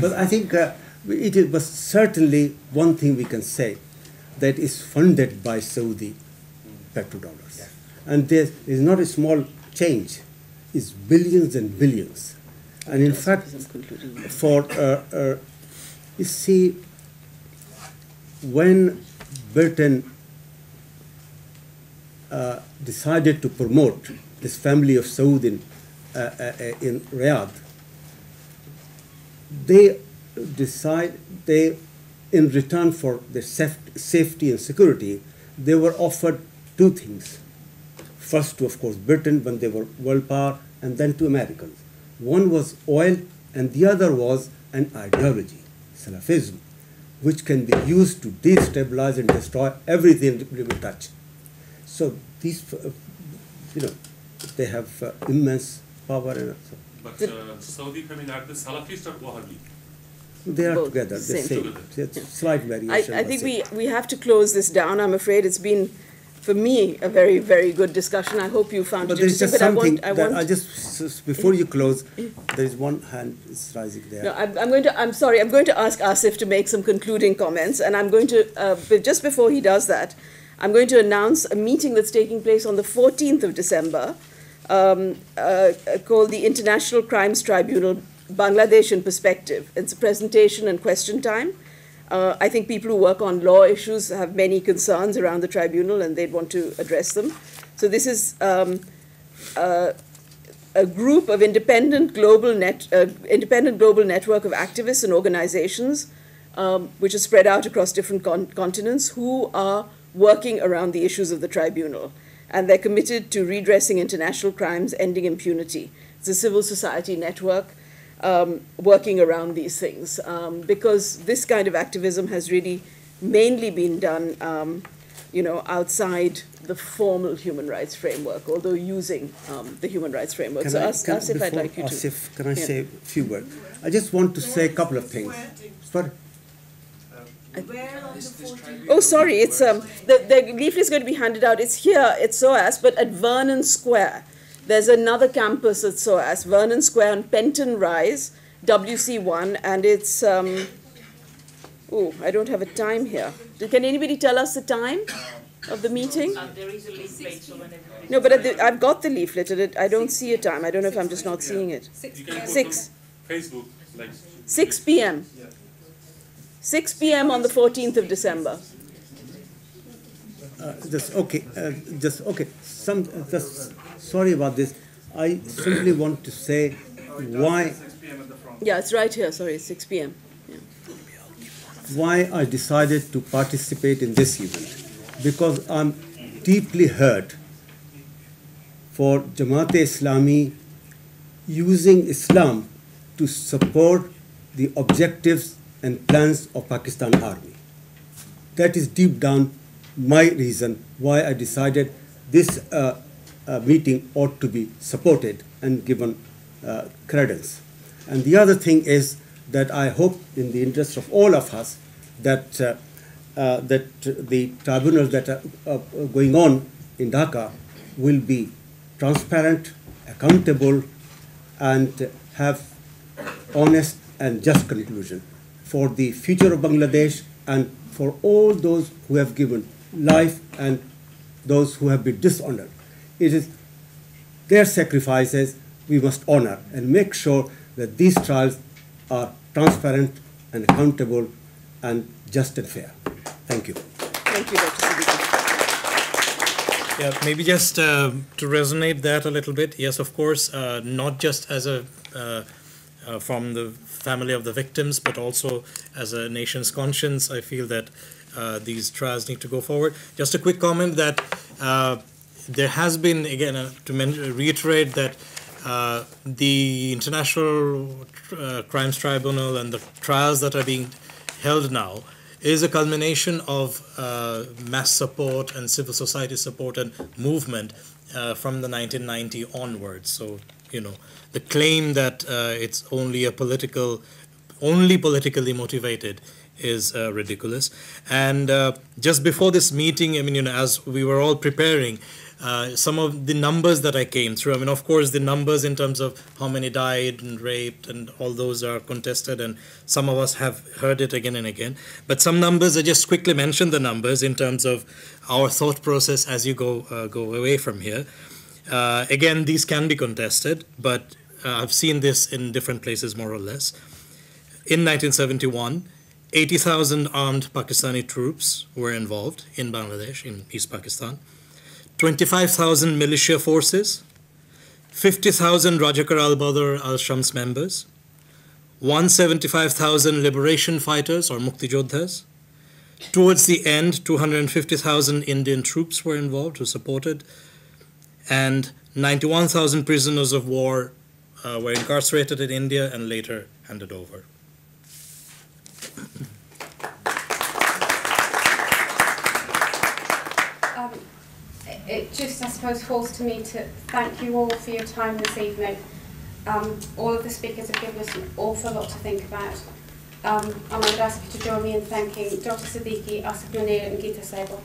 but I think uh, it is, but certainly one thing we can say that is funded by Saudi petrodollars. And there is not a small change, it's billions and billions. And in fact, for, uh, uh, you see, when Britain uh, decided to promote this family of Saud in, uh, uh, in Riyadh, they decide they, in return for their saf- safety and security, they were offered two things. First to, of course, Britain when they were world power, and then to Americans. One was oil, and the other was an ideology, Salafism, which can be used to destabilize and destroy everything we touch. So these, uh, you know, they have uh, immense power. And so but uh, Saudi coming at the Salafist or Wahhabi? they are Both together. same. The same. Together. It's slight variation. I but think we, we have to close this down. I'm afraid it's been, for me, a very, very good discussion. I hope you found But it there is interesting. just but I something want, I that want I just s- s- before you close, there is one hand is rising there. No, I'm, I'm going to. I'm sorry. I'm going to ask Asif to make some concluding comments, and I'm going to. Uh, just before he does that, I'm going to announce a meeting that's taking place on the 14th of December, um, uh, called the International Crimes Tribunal Bangladesh in Perspective. It's a presentation and question time. Uh, I think people who work on law issues have many concerns around the tribunal, and they'd want to address them. So this is. Um, uh, a group of independent global net, uh, independent global network of activists and organizations, um, which is spread out across different con- continents, who are working around the issues of the tribunal, and they're committed to redressing international crimes, ending impunity. It's a civil society network um, working around these things um, because this kind of activism has really mainly been done, um, you know, outside the formal human rights framework, although using um, the human rights framework. Can so, I, As- can, Asif, I'd like you to. Asif, can I Yeah. say a few words? I just want to say a couple of things. Sorry. Oh, sorry, it's um, the, the leaflet is going to be handed out. It's here, it's SOAS, but at Vernon Square. There's another campus at SOAS, Vernon Square on Penton Rise, WC1, and it's, um, oh, I don't have a time here. Can anybody tell us the time of the meeting? Uh, there is a leaflet, so when everybody. No, but at the, I've got the leaflet, and it, I don't see a time. I don't know if I'm just not seeing it. You Six. Facebook, like. 6 p.m. 6 p.m. on the 14th of December. Uh, just okay. Uh, just okay. Some just sorry about this. I simply want to say why Yeah, it's right here. Sorry, 6 p.m. why I decided to participate in this event because I'm deeply hurt for Jamaat Islami using Islam to support the objectives and plans of Pakistan Army. That is deep down my reason why I decided this uh, uh, meeting ought to be supported and given uh, credence. And the other thing is that I hope, in the interest of all of us, that uh, uh, that the tribunals that are uh, going on in Dhaka will be transparent, accountable, and have honest and just conclusion for the future of Bangladesh and for all those who have given life and those who have been dishonored. It is their sacrifices we must honor and make sure that these trials are transparent and accountable and just and fair. Thank you. Thank you, Dr. Siddiqui. Yeah, maybe just uh, to resonate that a little bit. Yes, of course, uh, not just as a uh, uh, from the family of the victims, but also as a nation's conscience. I feel that uh, these trials need to go forward. Just a quick comment that uh, there has been again uh, to reiterate that uh, the International uh, Crimes Tribunal and the trials that are being held now is a culmination of uh, mass support and civil society support and movement from the 1990 onwards. So, you know, the claim that uh, it's only a political, only politically motivated is uh, ridiculous. And uh, just before this meeting, I mean, you know, as we were all preparing, uh, some of the numbers that I came through. I mean, of course, the numbers in terms of how many died and raped and all those are contested, and some of us have heard it again and again. But some numbers, I just quickly mention the numbers in terms of our thought process as you go uh, go away from here. Uh, again, these can be contested, but uh, I've seen this in different places more or less. In 1971, 80,000 armed Pakistani troops were involved in Bangladesh, in East Pakistan. 25,000 militia forces, 50,000 Rajakar al Badr al Shams members, 175,000 liberation fighters or Mukti Jodhas. Towards the end, 250,000 Indian troops were involved who supported, and 91,000 prisoners of war uh, were incarcerated in India and later handed over. Um, it- just, I suppose, falls to me to thank you all for your time this evening. Um, all of the speakers have given us an awful lot to think about. Um, and I would ask you to join me in thanking Dr. Siddiqui, Asif Munier and Gita Sahgal.